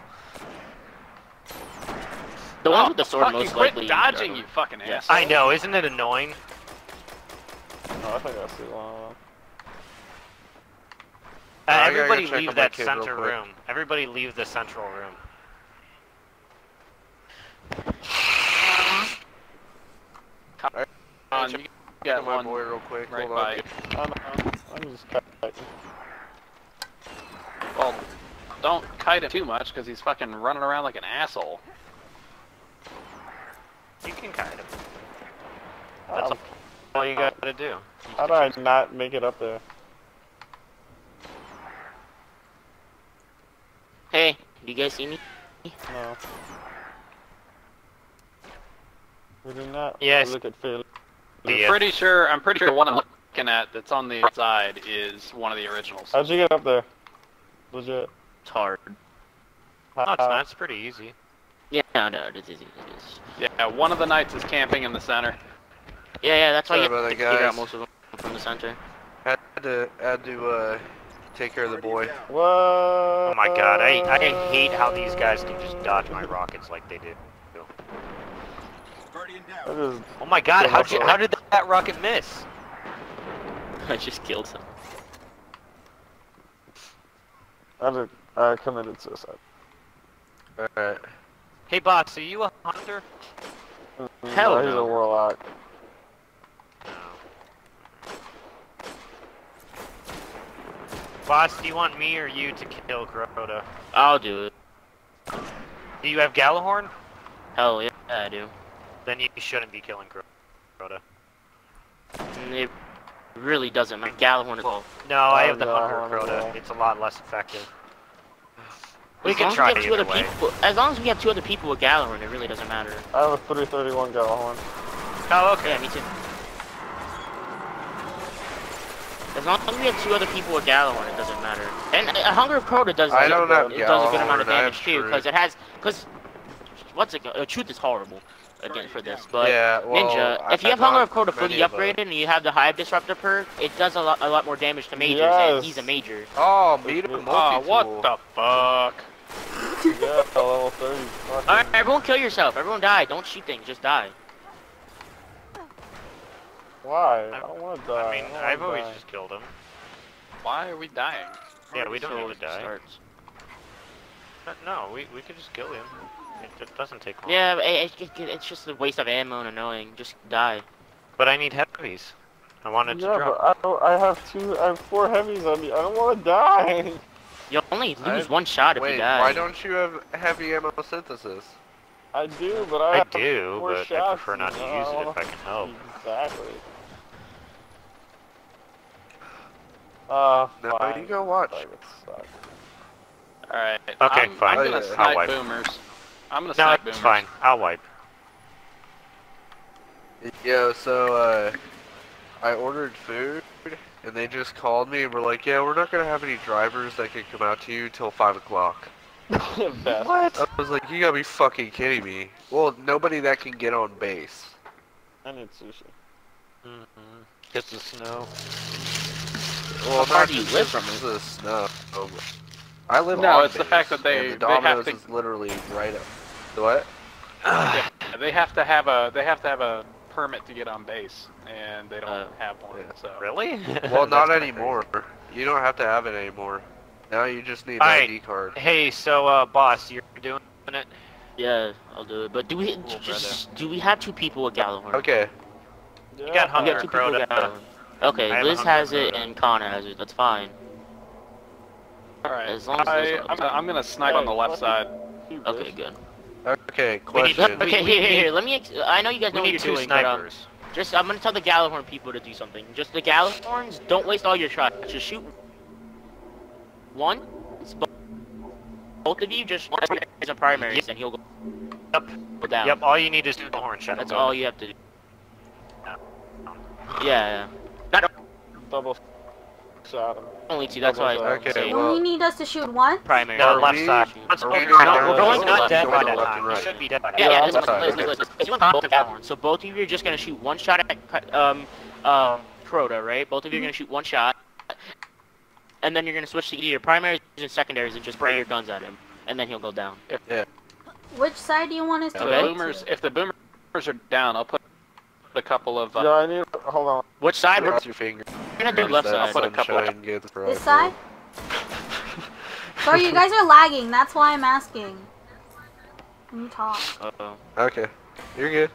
The ones Oh, with the sword most quit likely. dodging, are- you fucking Yeah. asshole. I know, isn't it annoying? Oh, I think I see one. Uh, I gotta go everybody check leave that center room. Everybody leave the central room. Khan, you got Get my one boy real quick. right Hold on. by. I know. I'm just kiting. Well, don't kite him too much because he's fucking running around like an asshole. You can kind of. How, That's oh. all you gotta do. how do I not make it up there? Hey, do you guys see me? No. We do not Yes. look at Phil. I'm Yeah. pretty sure. I'm pretty sure the one I'm looking at that's on the side is one of the originals. How'd you get up there? Legit. It's hard. No, it's not. It's pretty easy. Yeah, no, it is. It is. It is. Yeah, one of the knights is camping in the center. Yeah, yeah. That's why Sorry you have about to that, figure out most of them from the center. Had to, had to, uh, take care of the boy. Whoa! Oh my god, I, I hate how these guys can just dodge my rockets like they did. Oh my god, how you, how did that rocket miss? I just killed him. I, did, I committed suicide. Alright. Hey boss, are you a hunter? Mm, Hell no, he's no. a warlock. No. Boss, do you want me or you to kill Crota? I'll do it. Do you have Gjallarhorn? Hell yeah, I do. Then you shouldn't be killing Crota. And mm, It really doesn't matter. Gjallarhorn is all. No, I Oh, have the Hunter Gjallarhorn Crota. It's a lot less effective. We as can long try as we have two other way. people, as long as we have two other people with Gallagher, it really doesn't matter. I have a 331 Gjallarhorn. Oh, okay. Yeah, me too. As long as we have two other people with Gjallarhorn, it doesn't matter. And uh, Hunger of Crota does. I don't have it does a good amount of Gjallarhorn, I have damage too, because it has. Because what's it? Uh, Truth is horrible again for this, but yeah, well, Ninja, I- if you have Hunger of Crota fully many of them. upgraded and you have the Hive Disruptor perk, it does a lot, a lot more damage to majors, Yes. and he's a major. Oh, meet him Oh, multi-tool. what the fuck? Yeah, level 30. Alright, everyone kill yourself. Everyone die. Don't shoot things. Just die. Why? I don't want to die. I mean, don't I've always die. just killed him. Why are we dying? Yeah, we don't So need to die. starts. No, we, we could just kill him. It, it doesn't take long. Yeah, it, it, it- it's just a waste of ammo and annoying. Just die. But I need heavies. I wanted to Yeah, drop. but I, don't, I have two, I have four heavies on me. I don't want to die. You only lose I- one shot if Wait, you die. why don't you have heavy ammo synthesis? I do, but I, I have do, four but I shots prefer not to and use it if I can help. Exactly. Uh, No, fine. you go watch. Like, it sucks. Alright. Okay, I'm, fine. I'm gonna yeah. I'll snipe boomers. I'm gonna No, snipe it's boomers. fine. I'll wipe. Yo, so, uh, I ordered food, and they just called me and were like, yeah, we're not gonna have any drivers that can come out to you till 5 o'clock. Best. I was like, you gotta be fucking kidding me. Well, nobody that can get on base. I need sushi. Mm-hmm. It's the snow. Well, How far do you live because from it? the snow. I live No, on it's the fact that they- and the they have Domino's to- is literally right up. The what? Yeah, they have to have a they have to have a permit to get on base, and they don't Uh, have one. yeah. So Really? Well, not That's kinda anymore. You don't have to have it anymore. Now you just need an Alright. ID card. Hey, so, uh, boss, you're doing it? Yeah, I'll do it. But do we Cool, just do we have two people with Gallagher? Okay. You got Yeah. We Hunger have two people with Crota. Gallagher. Okay, I have a Liz has it and Con has it. That's fine. all right, As long as I, I'm, gonna, I'm gonna snipe on the left side. Okay, good. Okay, We need- question. Okay, we here, here, need- here. Let me. Ex I know you guys know what you're two doing, but um, just I'm gonna tell the Gjallarhorn people to do something. Just the Gjallarhorns, don't waste all your shots. Just shoot one. bo- Both of you just one as a primaries, and he'll go, Yep. go down. Yep, all you need is do the horn shot. That's all you have to do. Yeah, yeah. Double shot him. Only two. That's why I Okay, say well- You need us to shoot one? primary. No, Are left we- side. Once are we Ogre's going down, down we're going not dead by that left time. and You right? should be dead by Yeah, now. yeah, Yeah, listen, left listen, listen, listen. You want both of Gjallarhorn, so both of you are just gonna shoot one shot at um um Crota, right? Both of you are gonna shoot one shot, and then you're gonna switch to either your primaries and secondaries and just spray your guns at him, and then he'll go down. Yeah. Which side do you want us to If go the boomers, to? if the boomers are down, I'll put a couple of. Uh, Yeah, I need. Hold on. Which side? We're Cross your fingers. gonna do left that side. put a couple- sunshine gets bright. This side? Sorry, you guys are lagging. That's why I'm asking. Can you talk? Uh-oh. Okay, you're good.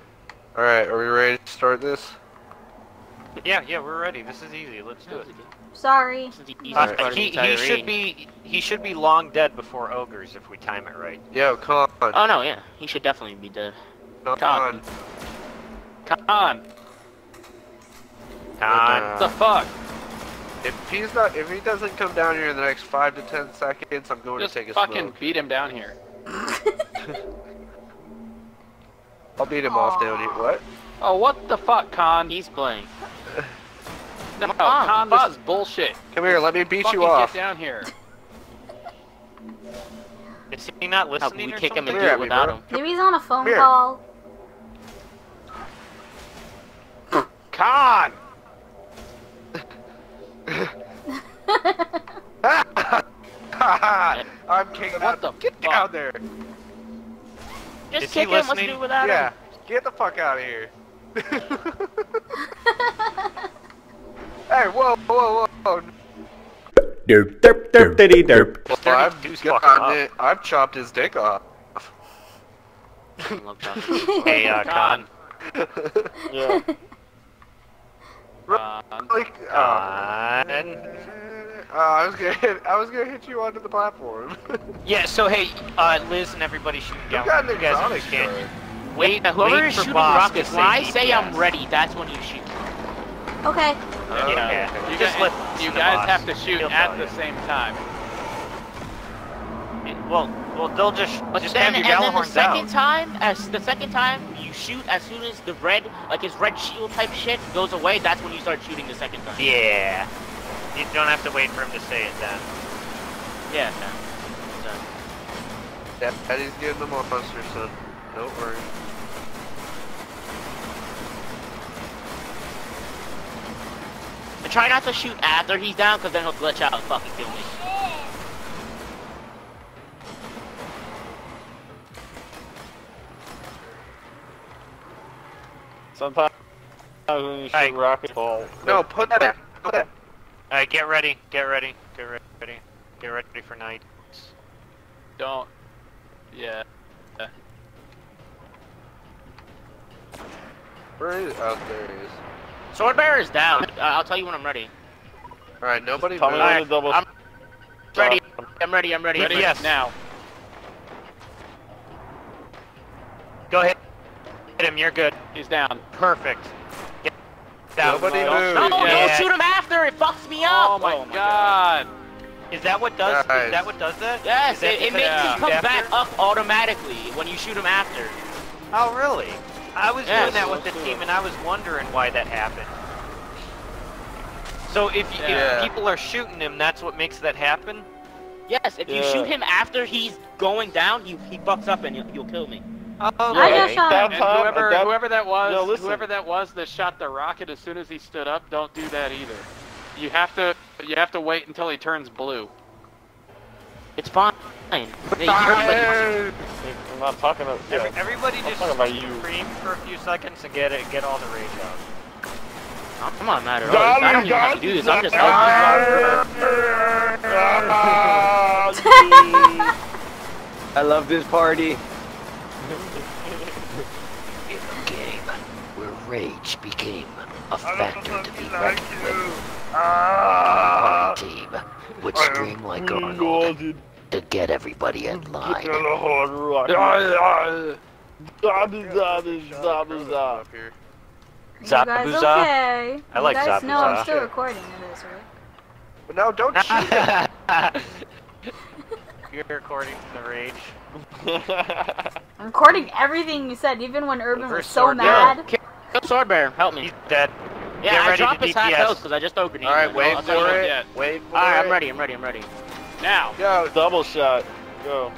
All right, are we ready to start this? Yeah, yeah, we're ready. This is easy. Let's do it. Sorry. This is the easiest Uh, part of the he, he should be he should be long dead before ogres if we time it right. Yo, come on. Oh no, yeah, he should definitely be dead. come Con. on. On, Con. Uh, what the fuck? If he's not, if he doesn't come down here in the next five to ten seconds, I'm going Just to take a fucking smoke. beat him down here. I'll beat him off down here. What? Oh, what the fuck, Con? He's playing. No, Come on, Con, this- this is bullshit. Come here, let me beat fucking you off. get down here. Is he not How listening we or kick him and Come do it without bro. him? Maybe he's on a phone Here. call. Con! I'm kicking What out. the Get fuck? down there. Just Is kick him. Let's do it without Yeah, him. get the fuck out of here. hey, whoa, whoa, whoa. Derp, derp, derp, diddy, derp. Well, I've, deuce gotten it. I've chopped his dick off. I love chocolate. Hey, uh, Con. Yeah. Con. like, uh, Con. uh, I was gonna hit, I was gonna hit you onto the platform. Yeah, so hey, uh, Liz and everybody shooting you got an You guys exotic understand? card. Wait, Yeah, whoever wait is for shooting boss rockets, to when I say say I'm ready, that's when you shoot. Okay. Yeah, You just guys, you guys have to shoot He'll at the you. same time. It- Well, well, they'll just But just then, have your and then the second out. time, as the second time you shoot, as soon as the red, like his red shield type shit goes away, that's when you start shooting the second time. Yeah. You don't have to wait for him to say it then. Yeah. So, Dad- Daddy's getting the monster, son. Don't worry. and try not to shoot after he's down, because then he'll glitch out and fucking kill me. Sometimes when you shoot Hey. rocket ball. No, put that in. Put that. Alright, get ready, get ready, get ready, get ready for night. Don't. Yeah. Where is? Oh, there he is. Sword bearer is down. Uh, I'll tell you when I'm ready. All right, nobody Tell me when to double. I'm ready. I'm ready. I'm ready. Ready? Yes. Now. Go ahead. Hit him, you're good. He's down. Perfect. Get down. Nobody Don't- move. No, Yeah. don't shoot him after. It fucks me up! Oh up. Oh, my god. Is that what does? Guys. Is that what does that? Yes, that it, it makes you him come after? back up automatically when you shoot him after. Oh, really? I was Yes. doing that with the team, and I was wondering why that happened. So if, Yeah. if people are shooting him, that's what makes that happen? Yes, if you shoot him after he's going down, he, he fucks up and you'll, you'll kill me. Oh, I Yeah, just shot that time- whoever that- whoever that was, No, whoever that was that shot the rocket as soon as he stood up, don't do that either. You have to you have to wait until he turns blue. It's fine. Yeah, you- I'm not talking about. Every, Yeah. everybody I'm just about you. scream for a few seconds and get it, get all the rage out. I'm not mad at all. I don't even have to do this. I'm just I love this party. In a game where rage became a factor to be reckoned with, our team would scream like Arnold to get everybody in line. Up. You guys Zabuza? okay? I like You guys know I'm still recording this, right? But no, don't shoot. You're recording the rage. I'm recording everything you said, even when Urban was so sorted. mad. Kill sword bearer. Help me. He's dead. Yeah, Get I ready dropped his half DPS. health because I just threw a grenade. All right, I'll- wait I'll it. Yet. Wait for All right, it. Alright, I'm ready. I'm ready. I'm ready. Now. Go. Double shot. Go.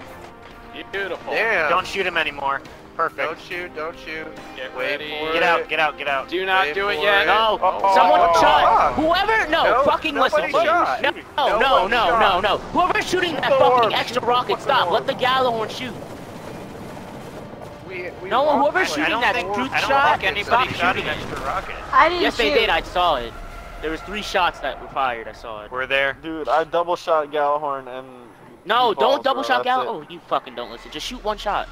Beautiful. Damn. Don't shoot him anymore. Perfect. Don't shoot. Don't shoot. Get Wait ready. for Get it. out, get out, get out. Do not Wait do it for yet. it. No, Oh, oh someone oh, shot. oh. oh. Whoever, no, No, fucking listen, nobody please. shot. No, no, no, no, no, no. Whoever's shooting that fucking orb. extra rocket, Put stop. Let orb. the Gjallarhorn shoot. We, we No, walked whoever's like- shooting that think, truth I don't shot, think anybody shot an shooting it. extra rocket. I didn't Yes, shoot. they did. I saw it. There was three shots that were fired. I saw it. We're there. Dude, I double shot Gjallarhorn and. No, he don't falls, double bro, shot that's Gjallarhorn. Oh, you fucking don't listen. Just shoot one shot.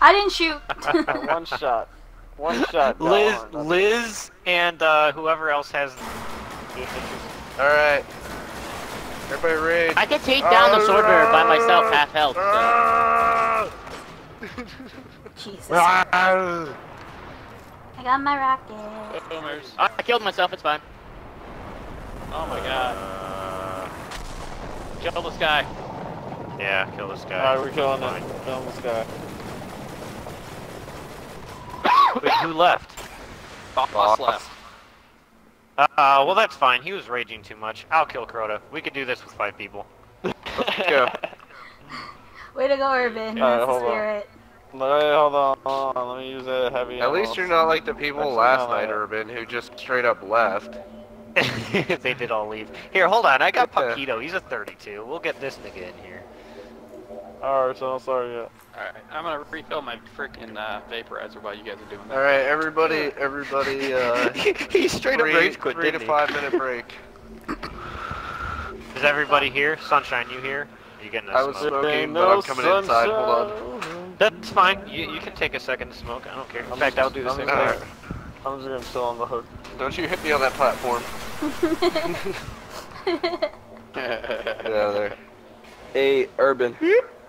I didn't shoot. One shot. One shot. Liz, Gjallarhorn, that's Liz, and uh, whoever else has. All right. Everybody rage. I can take down the sword bearer by myself, half health. So. Ah! Jesus. I got my rocket. Boomers. I killed myself. It's fine. Oh my god. Kill this guy. Yeah, kill this guy. Alright, we're killing Fine. it. Killing this guy. Wait, who left? Boss left. Uh, well, that's fine. He was raging too much. I'll kill Crota. We could do this with five people. Let's go. Way to go, Urban. Alright, That's the hold on. Spirit. Wait, hold on, hold on. Let me use a heavy. At least you're not like the people Actually, last night. Urban, who just straight up left. they did all leave. Here, hold on. I got What Paquito. He's a 32. We'll get this nigga in here. Alright, so I'm sorry. Yeah. Alright, I'm gonna refill my freaking uh, vaporizer while you guys are doing that. All right, everybody, everybody, uh, he straight three, up rage quit, three to didn't he? five minute break. Is everybody here? Sunshine, you here? You getting a I was smoke? smoking, Ain't but no I'm coming inside. Hold on. That's fine. You, you can take a second to smoke. I don't care. In I'm fact, just- I'll do the I'm same just Alright. thing. I'm just gonna chill on the hook. Don't you hit me on that platform. Yeah, there. Hey, Urban.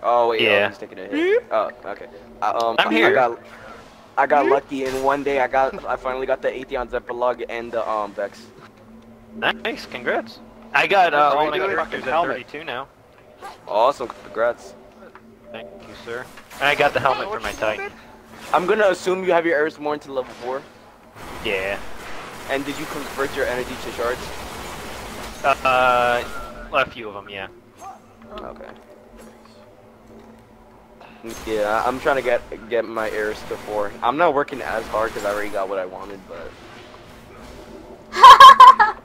Oh wait, Yeah. oh, he's taking a hit. Oh, okay. I, um, I'm I- here. I got, I got lucky, and one day I got, I finally got the Atheon's Epilogue and the um Vex. Nice. Congrats. I got uh, all my Really? characters at Helmet. 32 now. Awesome, congrats. Thank you, sir. And I got the helmet for my Titan. I'm gonna assume you have your Eris Morn to level 4. Yeah. And did you convert your energy to shards? Uh, a few of them, yeah. Okay. Yeah, I'm trying to get get my Eris to 4. I'm not working as hard because I already got what I wanted, but...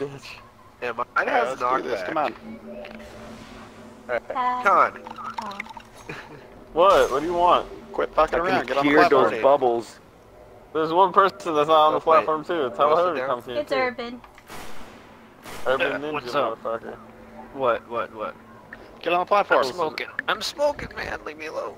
Yeah, mine Alright, has let's do this. knockback. Come on. Alright, Con. What? What do you want? Quit fucking I around. Get on the hear platform. those bubbles. There's one person that's not on the Oh, wait. platform too. Tell Wanna her sit to come to. It's too. Urban. Urban Uh, Ninja what's up? motherfucker. What? What? What? Get on the platform. I'm smoking. I'm smoking, man. Leave me alone.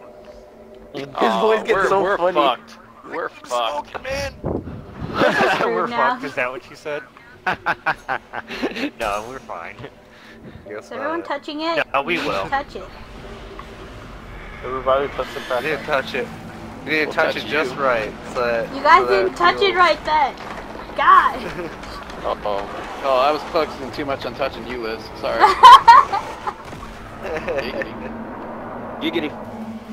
His Aw, voice gets we're, so we're funny. fucked. We're fucked. Smoking, man. we're now. fucked. Is that what you said? no, we're fine. Guess Is everyone not. touching it? No, we will. Touch it. Everybody touch it You back. didn't touch it. You didn't We'll touch, touch it just right. So that, You guys so didn't touch it right then. God. Uh oh. Oh, I was focusing too much on touching you, Liz. Sorry. Giggity. Giggity.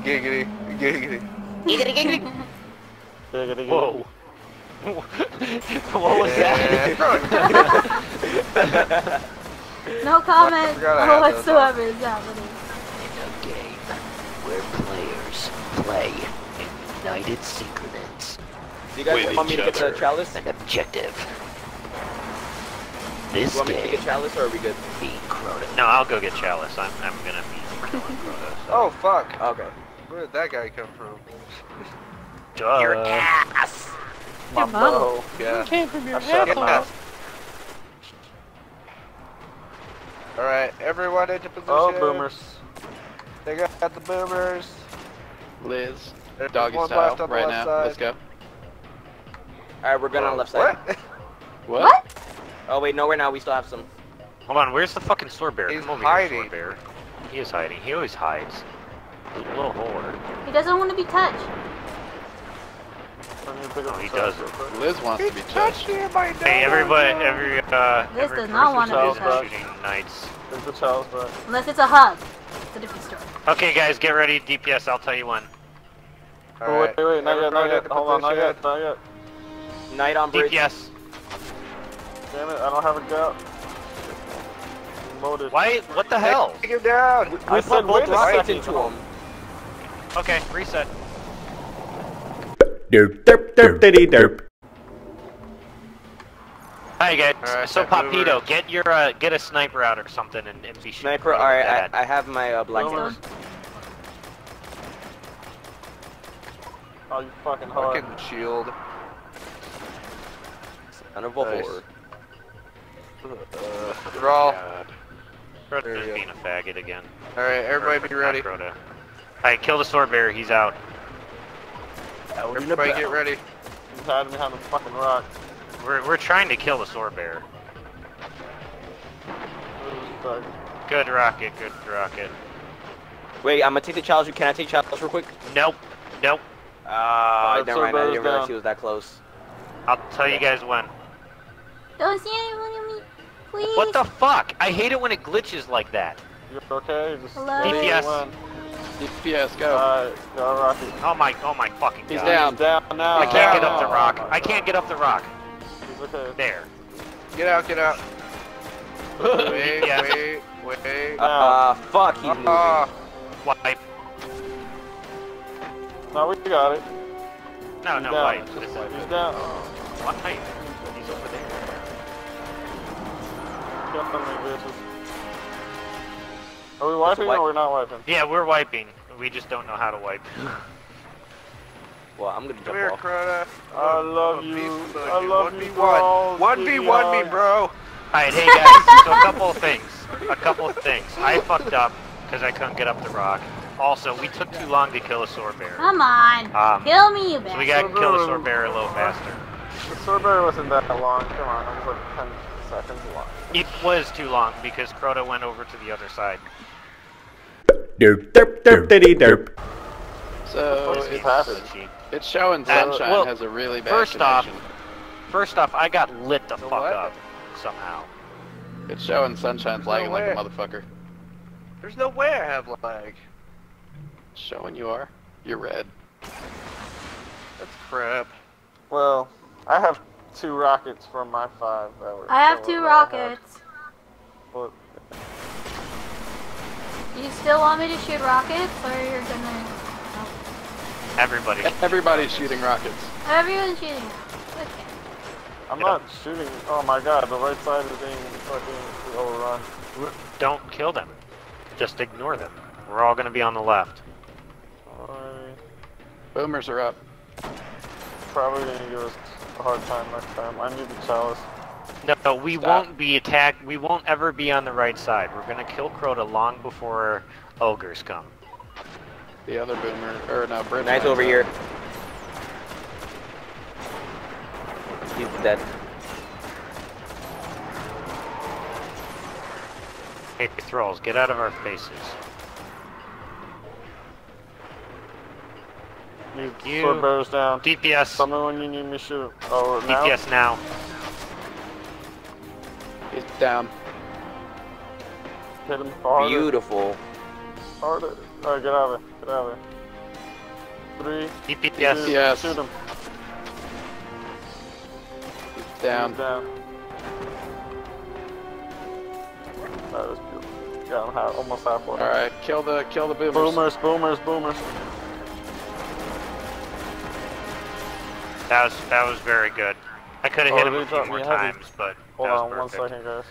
Giggity. Giggity. Giggity, giggity. Giggity, Whoa. what was that? No comment forgot I had those whatsoever is happening. In a game where players play in united synchronous Do you guys With want me to each get the other. chalice? an objective. You This want me to game get chalice or are we good? being Crota. No, I'll go get Chalice. I'm, I'm gonna be killing Crota. So. Oh fuck. Okay. Where did that guy come from? Duh. Your uh, ass. My Your bow. Oh, yeah. Came from your I shot him Yeah. out. Alright, everyone into position. Oh, boomers. They got the boomers. Liz. There's Doggy one style left on right left now. side. Let's go. Alright, we're good on the left side. What? What? What? Oh wait, no, we're not. We still have some. Hold on, where's the fucking sword bear? He's Come over hiding. here, sword bear. He is hiding. He always hides. A Little whore. He doesn't want to be touched. I need to pick up No, he doesn't. Liz wants to be touched. Hey, everybody, every, uh, This every does not wanna be touched. shooting knights. There's the chalice back. Unless it's a hug. It's a different story. Okay, guys, get ready. DPS, I'll tell you when. Oh, wait, wait, wait, not yet, not yet. Hold on, not yet, not yet. Knight on bridge. DPS. Damn it, I don't have a gap. Motive. Why? What the hell? Take him down. We, I we said put wait both rockets second. into him. Okay, reset. Derp, derp, derp, diddy, derp. Hi guys. Alright, so that mover. Papito, get your uh, get a sniper out or something and, and be shooting. Sniper. Alright. I, I have my uh, black Boomers. Oh, you fucking hard. Fucking shield. Son of a Nice. whore. Uh, draw. God. There Crota's being a faggot again. Alright, everybody be ready. not Alright, kill the sword bearer. He's out. Everybody get ready. He's hiding behind the fucking rock. We're we're trying to kill the sword bearer. Where's Good rocket. Good rocket. Wait, I'm gonna take the challenge. Can I take challenge real quick? Nope. Nope. Ah, Alright, never mind. I brothers didn't realize down. he was that close. I'll tell you guys when. Don't see anyone in me. Please. What the fuck? I hate it when it glitches like that. You're okay? Just Hello? leave DPS. One. DPS, go. Alright, go Rocky. Oh my, oh my fucking He's god. down. He's down now. I can't get up the rock. Oh I can't get up the rock. He's okay. There. Get out, get out. Wait, Yeah. wait, wait. Ah, fuck. He's moving. Ah, Wipe. No, we got it. No, He's no, down. wipe. This is He's down. wipe. He's over there. Jump on me, bitches. Are we wiping wipe. or we're not wiping? Yeah, we're wiping. We just don't know how to wipe. Well, I'm gonna come jump here, off. Crota. I love you. I love you, 1v1. 1v1 me, bro. Alright, hey guys, so a couple of things. A couple of things. I fucked up because I couldn't get up the rock. Also, we took too long to kill a sword bear. Come on. Um, Kill me, you So we gotta kill the sword bear a little faster. The sword bear wasn't that long. Come on, it was like 10 seconds long. It was too long because Crota went over to the other side. Derp, derp, derp, diddy, derp. So it's, happening? Cheap. it's showing Uh, Sunshine well, has a really bad first off- First off, I got lit the So fuck what? up somehow. It's showing Sunshine's No lagging like a motherfucker. There's no way I have lag. Showing you are. You're red. That's crap. Well, I have two rockets from my five that were. I have two were- that rockets. But You still want me to shoot rockets, or you're gonna? Everybody. Everybody's shooting rockets. Everyone's shooting. Okay. I'm Get not shooting. Oh my god, the right side is being fucking overrun. Don't kill them. Just ignore them. We're all gonna be on the left. Alright. Boomers are up. Probably gonna give us a hard time next time. I need the chalice. No, no, we Stop. won't be attacked. We won't ever be on the right side. We're gonna kill Crota long before ogres come. The other boomer, or no, Bridge. Knight's over here. He's dead. Hey, thralls, get out of our faces. Need You- sword bearers down. DPS. Tell me when you need me shoot. Oh, now? DPS now. He's down. Hit him harder. Beautiful. Harder. Alright, get out of there. Get out of there. Three. DPS. two, Yes. Shoot him. He's down. He's down. That was beautiful. Got him half, almost halfway. All right, kill the kill the boomers. Boomers, boomers, boomers. That was that was very good. I could have Oh, hit him a few more me heavy. times, but Hold that was on one perfect. second, guys.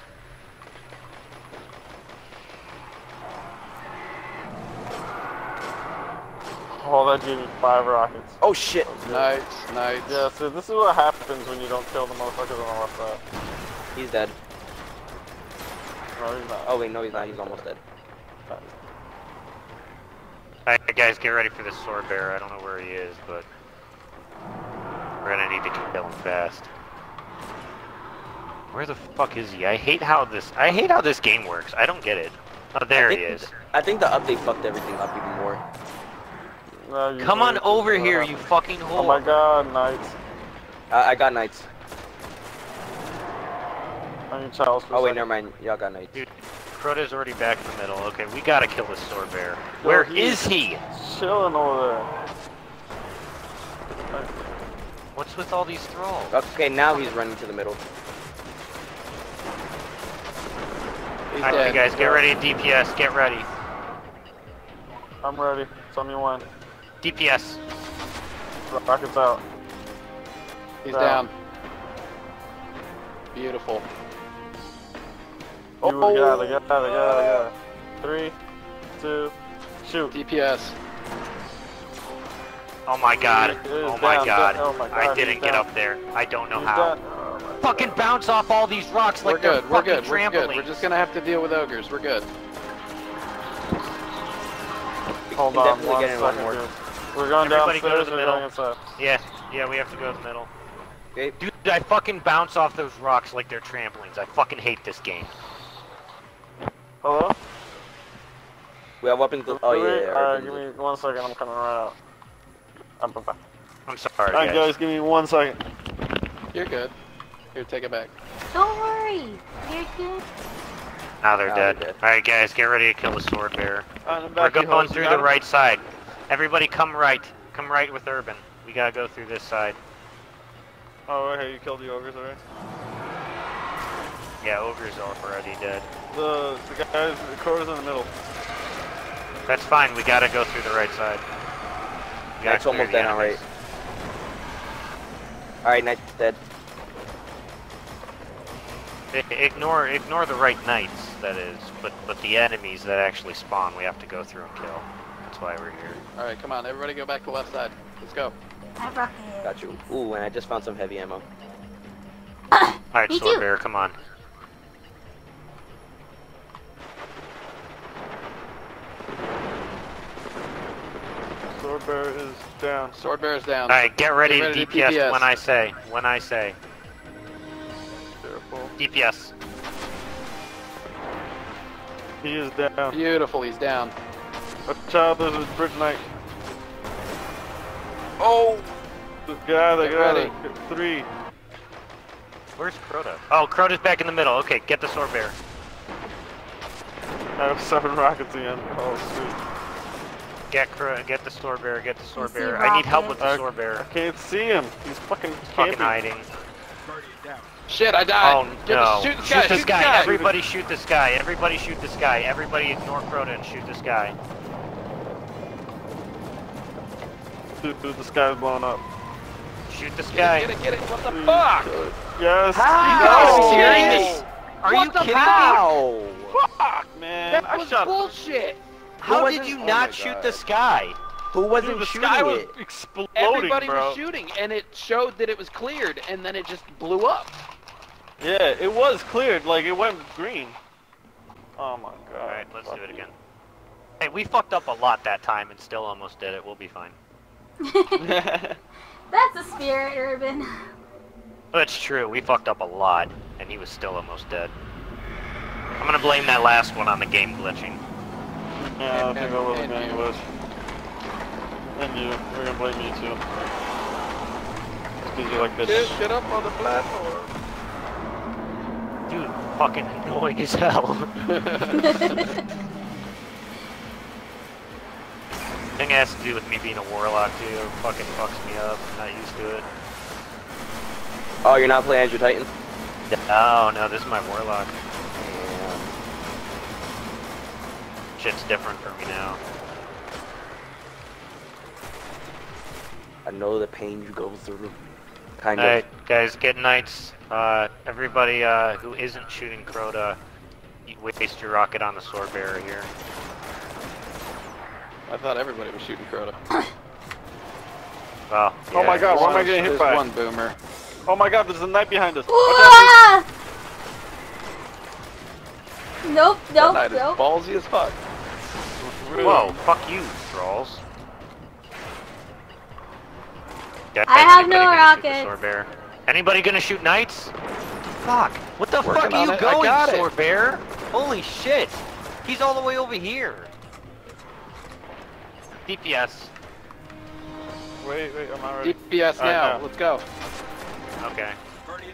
Oh, that gave me five rockets. Oh shit. Oh, nice, nice. Yeah, so this is what happens when you don't kill the motherfuckers on the left side. He's dead. No, he's not. Oh wait, no, he's not. He's almost dead. Alright, guys, get ready for this sword bearer. I don't know where he is, but we're gonna need to kill him fast. Where the fuck is he? I hate how this. I hate how this game works. I don't get it. Oh, there I he is. I think the update fucked everything up even more. No, Come on over here, happened? you fucking hole. Oh my god, knights. I, I got knights. I need chalice for Oh wait, never mind. Y'all got knights. Dude, Crota's already back in the middle. Okay, we gotta kill this sword bearer. Where he- is he? Chilling over there. What's with all these thralls? Okay, now he's running to the middle. He's Alright, you guys, get ready. DPS, get ready. I'm ready. Tell me when. DPS. Rockets out. He's Down. down. Beautiful. Oh, you got it, got it, got it, got it. Three, two, shoot. DPS. Oh my god. Oh my god. Oh my god. I didn't he's get down. up there. I don't know He's how. done. My Fucking bounce off all these rocks like we're they're good. We're fucking good. We're good. We're just gonna have to deal with ogres. We're good. Hold He's on definitely one getting one second, more. We're going Everybody go to the middle. going inside? Yeah, yeah, we have to go to the middle. Okay. Dude, I fucking bounce off those rocks like they're trampolines. I fucking hate this game. Hello? We have weapons. Oh yeah. yeah, yeah, Alright, give me one second. I'm coming right out. I'm back. I'm sorry, Alright, guys. guys, give me one second. You're good. Here, take it back. Don't worry. You're good. Now they're Now dead. they're dead. Alright, guys, get ready to kill the sword bearer. I'm We're going through the got him? right side. Everybody come right. Come right with Urban. We gotta go through this side. Oh, okay, you killed the ogres already? Yeah, Ogre's are already dead. The, the guys, the crow's in the middle. That's fine, we gotta go through the right side. We gotta Knight's almost the dead, alright. enemies. Alright, knight's dead. I- Ignore, ignore the right knights, that is, but but the enemies that actually spawn, we have to go through and kill. That's why we're here. All right, come on, everybody, go back to the left side. Let's go. I have rocket. Got you. Ooh, and I just found some heavy ammo. All right, sword too. bearer, come on. Sword bearer is down. Sword Bear is down. All right, get ready, Get ready to to DPS, DPS. when I say. When I say. Careful. DPS. He is down. Beautiful, he's down. Watch out, there's a bridge knight. Oh! Get guy, the guy, Get get out ready. of there. Three. Where's Crota? Oh, Crota's back in the middle. Okay, get the sword bearer. I have seven rockets again. Oh, sweet. get Cro- get the sword bearer, get the sword see bearer. I need help with the sword bearer. I can't see him. He's fucking Fucking hiding. Shit, I died. Oh Get the- no! shoot this shoot guy. this shoot guy! This guy. Everybody shoot this guy! Everybody shoot this guy! Everybody ignore Crota and shoot this guy! Dude, dude, the sky's blowing up. Shoot this Get guy! it, get it, get it. What the fuck? Yes. How? You serious? Are What you the kidding me? How? Fuck, man. That I was shot bullshit. How wasn't- did you oh not my shoot God. this guy? Who wasn't Dude, the shooting sky was it? exploding, Everybody bro. was shooting, and it showed that it was cleared, and then it just blew up. Yeah, it was cleared. Like it went green. Oh my god. Alright, let's Fuck do it you. again. Hey, we fucked up a lot that time and still almost did it. We'll be fine. That's a spirit, Urban. Oh, that's true. We fucked up a lot, and he was still almost dead. I'm gonna blame that last one on the game glitching. Yeah, I And- think I was and- gonna and- English. You. We're gonna blame you too. Because you like Get, this. get up on the platform. Dude, fucking annoying as hell. I think it has to do with me being a warlock too. It fucking fucks me up. I'm not used to it. Oh, you're not playing as your Titan? Oh no, this is my warlock. Shit's different for me now. I know the pain you go through. Kind of. Alright, guys, get knights. Uh, everybody uh, who isn't shooting Crota, you waste your rocket on the sword bearer here. I thought everybody was shooting Crota. Well, Oh my god, what am I getting hit by? one boomer. Oh my god, there's a knight behind us. Watch Ah! Nope, That nope, is ballsy as fuck. out. Whoa, fuck you, trolls. Guys, I have no anybody gonna shoot the rockets. Sword bearer? Anybody gonna shoot knights? Fuck! What the Working fuck are you it. Going, got it. sword bearer? Holy shit! He's all the way over here. DPS. Wait, wait, I'm not ready. DPS I now. know. Let's go. Okay.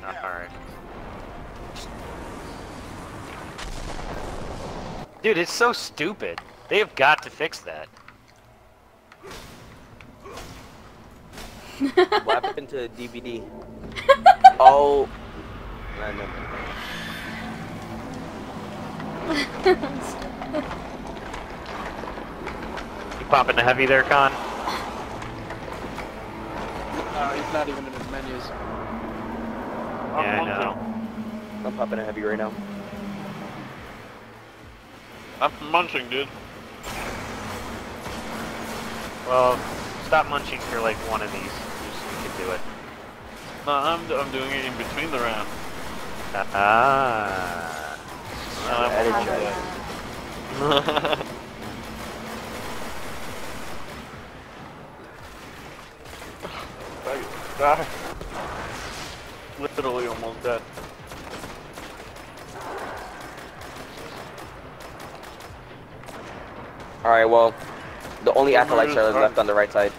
Uh, Alright. Dude, it's so stupid. They have got to fix that. What happened to the DVD? oh. I know. You popping a heavy there, Con? No, he's not even in his menus. I'm Yeah, I munching. know. I'm popping a heavy right now. I'm munching, dude. Well, stop munching for like one of these, just so we can do it. No, I'm, I'm doing it in between the rounds. Ah. I'm Edit How check. about Die. Literally almost dead. Alright, well, the only acolytes are Alright. left on the right side.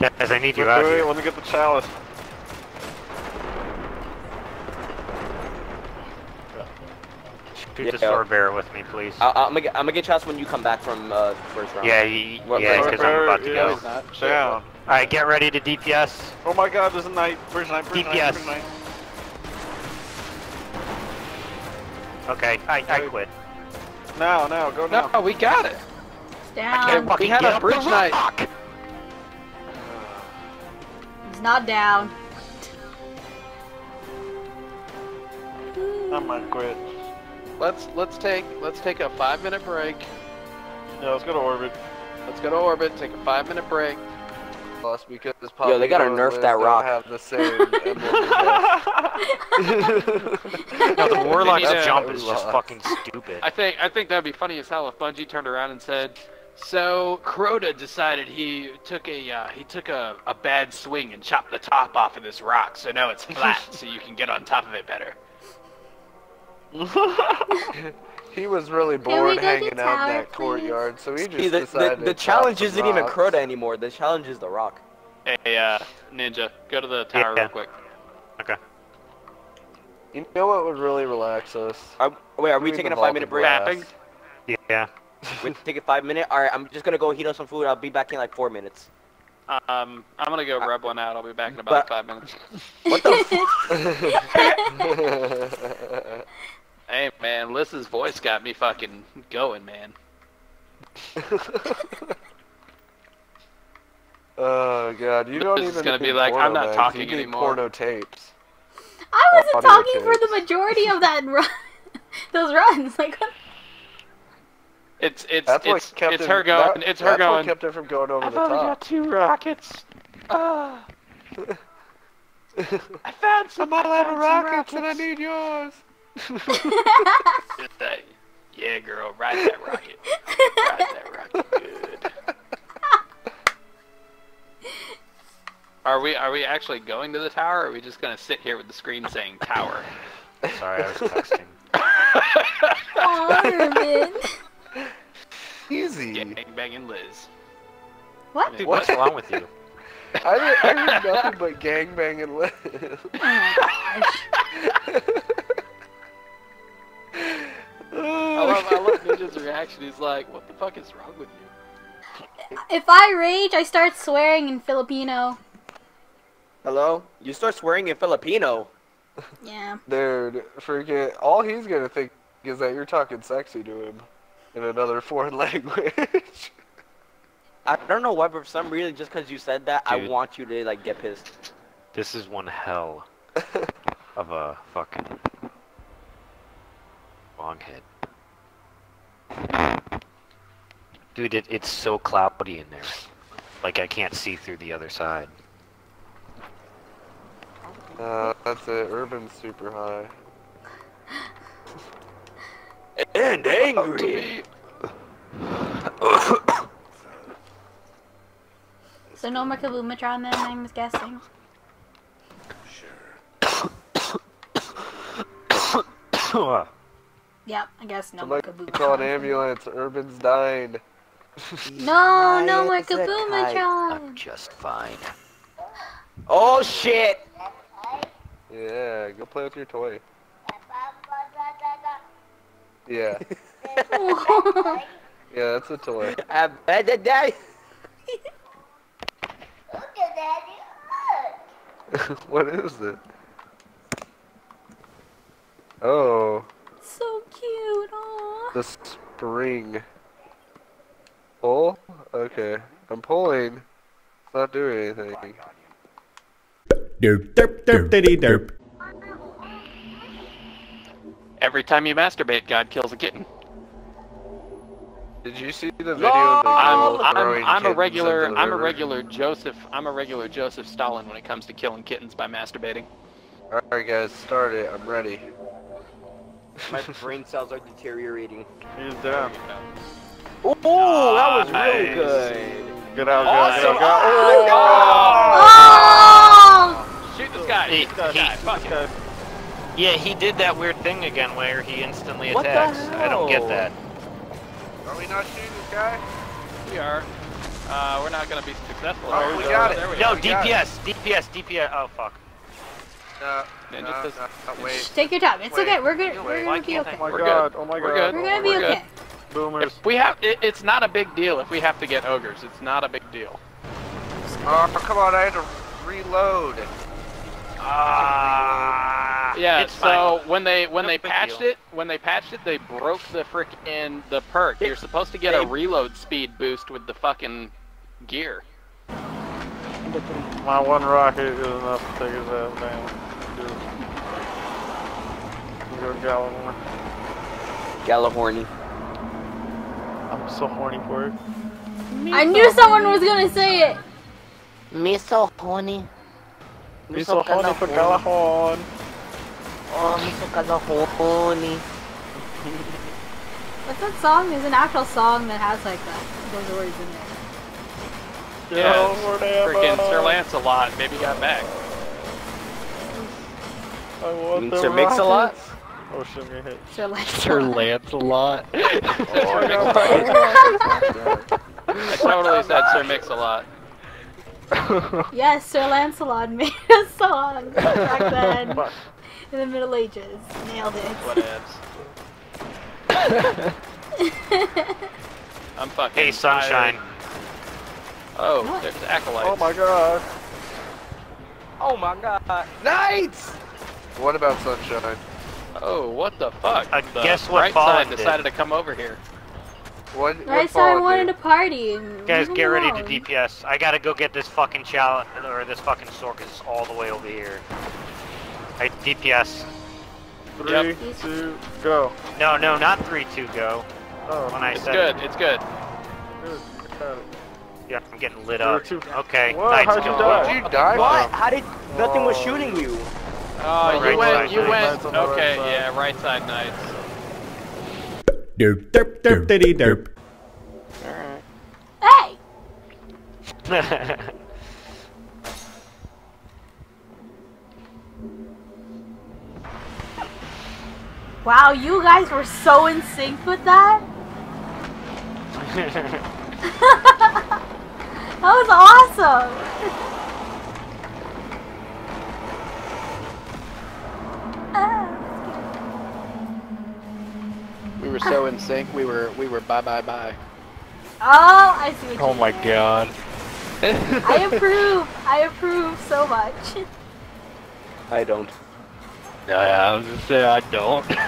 Guys, I need you Wait, out wait, here. let me get the chalice. Shoot Yeah. the sword bearer with me, please. I, I'm gonna get, I'm gonna get chance when you come back from uh, first round. yeah, y- What- yeah, because I'm about to go. He's Down. Alright, get ready to DPS. Oh my god, there's a knight. First knight, first knight, DPS. first knight. Okay, I, I quit. Now, now, go now. No, we got it. It's I can't down. fucking had get a bridge the knight. He's not down. I might quit. Let's let's take let's take a five minute break. Yeah, let's go to orbit. Let's go to orbit. Take a five minute break. Plus, because Yo, they gotta nerf that don't rock. have the same emblem. No, the warlock's need jump is just fucking stupid. I think I think that'd be funny as hell if Bungie turned around and said, "So Crota decided he took a uh, he took a, a bad swing and chopped the top off of this rock, so now it's flat, so you can get on top of it better." he was really bored go to hanging out in that please? courtyard, so he just See, the, the, decided the to challenge chop isn't even. Crota anymore. The challenge is the rock. Hey, uh, Ninja, go to the tower Yeah. real quick. Okay. You know what would really relax us? Are, wait, are we Doing taking a five minute break? Vulcan. Yeah. We take a five minute. All right, I'm just gonna go heat up some food. I'll be back in like four minutes. Um, I'm gonna go rub one out. I'll be back in about But- five minutes. What the? Hey man, Liz's voice got me fucking going, man. oh god, you don't This is even. gonna be need like, I'm not mags, talking you need anymore. Porno tapes. I wasn't Audio talking for the majority of that run. Those runs, like what? It's it's That's what it's, kept it's him, her going. that- it's her that's going. what kept it from going over I've the only top. got two rockets. Ah. I found some. I'm all out of found some rockets and I need yours. Just that- Yeah, girl, ride that rocket. Ride that rocket good. Are we are we actually going to the tower, or are we just gonna sit here with the screen saying tower? Sorry, I was texting. Aw, Urban. Easy. Gang banging Liz. What? Dude, What? what's wrong with you? I, did, I heard nothing but gang banging Liz. Oh gosh. I love I love Ninja's reaction. He's like, "What the fuck is wrong with you?" If I rage, I start swearing in Filipino. Hello? You start swearing in Filipino. Yeah. Dude, forget. All he's gonna think is that you're talking sexy to him in another foreign language. I don't know why, but for some reason, just because you said that, I want you to like get pissed. This is one hell of a fucking long head. Dude, it, it's so cloudy in there. Like I can't see through the other side. uh, that's it. urban super high. And angry. So no more Kabumatron then, I'm guessing. Sure. Yep, I guess no more Somebody call an ambulance. Urban's dying. No, no more It's a. Kabumatron. I'm just fine. Oh shit! Yeah, go play with your toy. Yeah, yeah, that's a toy. I bet that die. what is it? Oh, so cute. Aw. the spring. Pull? Okay, I'm pulling. It's not doing anything. Derp, derp, derp, diddy, derp. Every time you masturbate, God kills a kitten. Did you see the video of the I'm I'm, I'm a regular the I'm a regular Joseph I'm a regular Joseph Stalin when it comes to killing kittens by masturbating. Alright guys, start it. I'm ready. My brain cells are deteriorating. He's down. Ooh, that was really Nice. good. Get out, Awesome. get out, get Oh! out. Oh, oh. oh! Shoot this guy! He- Shoot this he- guy! Fuck him! Yeah, he did that weird thing again where he instantly What the attacks. I don't get that. Are we not shooting this guy? We are. Uh, we're not gonna be successful. Oh, we got it. There we No, go. DPS, DPS, DPS. Oh fuck. No, Ninja no, says- no, no, wait. Take your time. It's Wait, okay. We're good. you We're gonna be okay. Oh my We're god, good. oh my We're god. good. We're gonna be We're good. okay. Boomers. If we have, it, it's not a big deal if we have to get ogres. It's not a big deal. Oh, come on, I had to reload. Ah. Yeah. It's so fine. when they when No they patched deal. it, when they patched it, they broke the frickin' the perk. You're supposed to get a reload speed boost with the fucking gear. My one rocket is enough to take his ass down. Dude. Go Gallagher. Galahorny. I'm so horny for it. I knew someone was gonna say it. Me so horny. He's so horny for Gjallarhorn. Oh, me so calahorny. What's that song? There's an actual song that has like that. Those words in there. Yeah, whatever. Frickin' Sir Lancelot maybe got back. I want Sir Mix-a-Lot? rockets. Oh shit, me hit. Sir like Lancelot. I totally said Sir Mix-a-Lot. Yes, Sir Lancelot made a song back then. in the Middle Ages. Nailed it. Whatevs. I'm fucking. Hey, sunshine. tired. Oh, there's acolytes. Oh my god. Oh my god. Knights! What about sunshine? Oh, what the fuck? Uh, the guess what right side did? decided to come over here. What? Right what side Fallen wanted do? to party. Guys, get ready to. DPS. I gotta go get this fucking challenge or this fucking Sorcus all the way over here. I DPS. Three, Yep. two, go. No, no, not three, two, go. Oh, When I It's said good. It's good. good. Yeah, I'm getting lit up. too- Okay, Whoa, Knight's how'd you going. die? What'd you die What? from? How did nothing was shooting you? Oh, Right you went. You right went. side, on the right Okay, yeah, right side knights. Derp, derp, derp, diddy, derp. All right. Hey! Wow, you guys were so in sync with that. that was awesome. Ah. We were so in sync. We were. We were. Bye bye bye. Oh, I see what oh you my did. god. I approve. I approve so much. I don't. Yeah, I was gonna say I don't.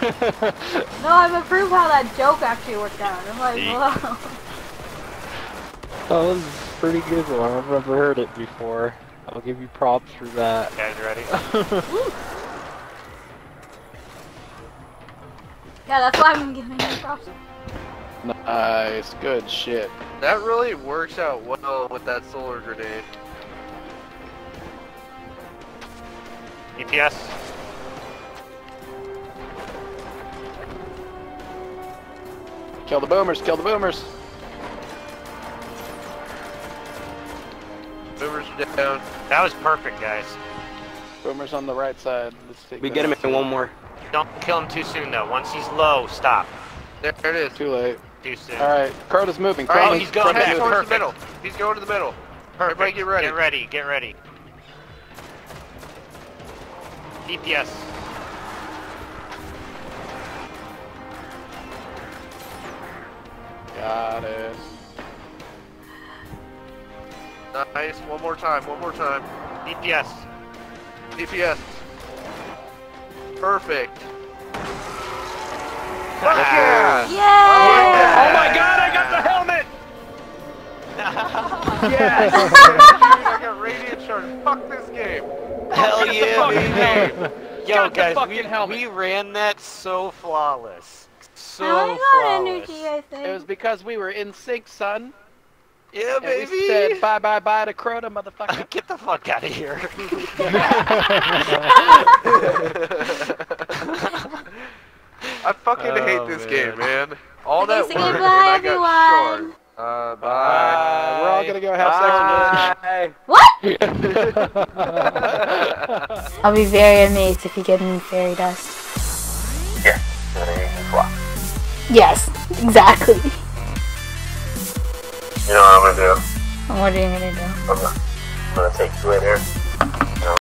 No, I approve how that joke actually worked out. I'm like, Eek. whoa. That was a pretty good one. I've never heard it before. I'll give you props for that. You guys ready? Yeah, that's why I'm giving you props. Nice. Good shit. That really works out well with that solar grenade. EPS. Kill the boomers. Kill the boomers. Boomers are down. That was perfect, guys. Boomers on the right side. Let's take. We get him out. in one more. Don't kill him too soon though. Once he's low, stop. There it is. Too late. Too soon. All right. Crota's moving. All right, Crota's- he's going Crota's back. Towards the middle. He's going to the middle. Perfect. Everybody get ready. Get ready. Get ready. DPS. Got it. Nice. One more time. One more time. DPS. DPS. Perfect. Ah. yeah! Yay! Oh my god! I got the helmet. Yes! Dude, I got radiant shard. Fuck this game. Hell the yeah, fucking baby. Yo, Got guys, fucking we, helmet. we ran that so flawless. So I got flawless. energy, I think. It was because we were in sync, son. Yeah, And baby. we said bye bye bye to Crota, motherfucker. Get the fuck out of here. I fucking hate Oh, this man. game, man. All Okay, that say work, and goodbye, I everyone. got short. Uh, bye. Uh, we're all gonna go have sex What? I'll be very amazed if you give me fairy dust. Yes, exactly. You know what I'm gonna do? What are you gonna do? I'm gonna, I'm gonna take you in here.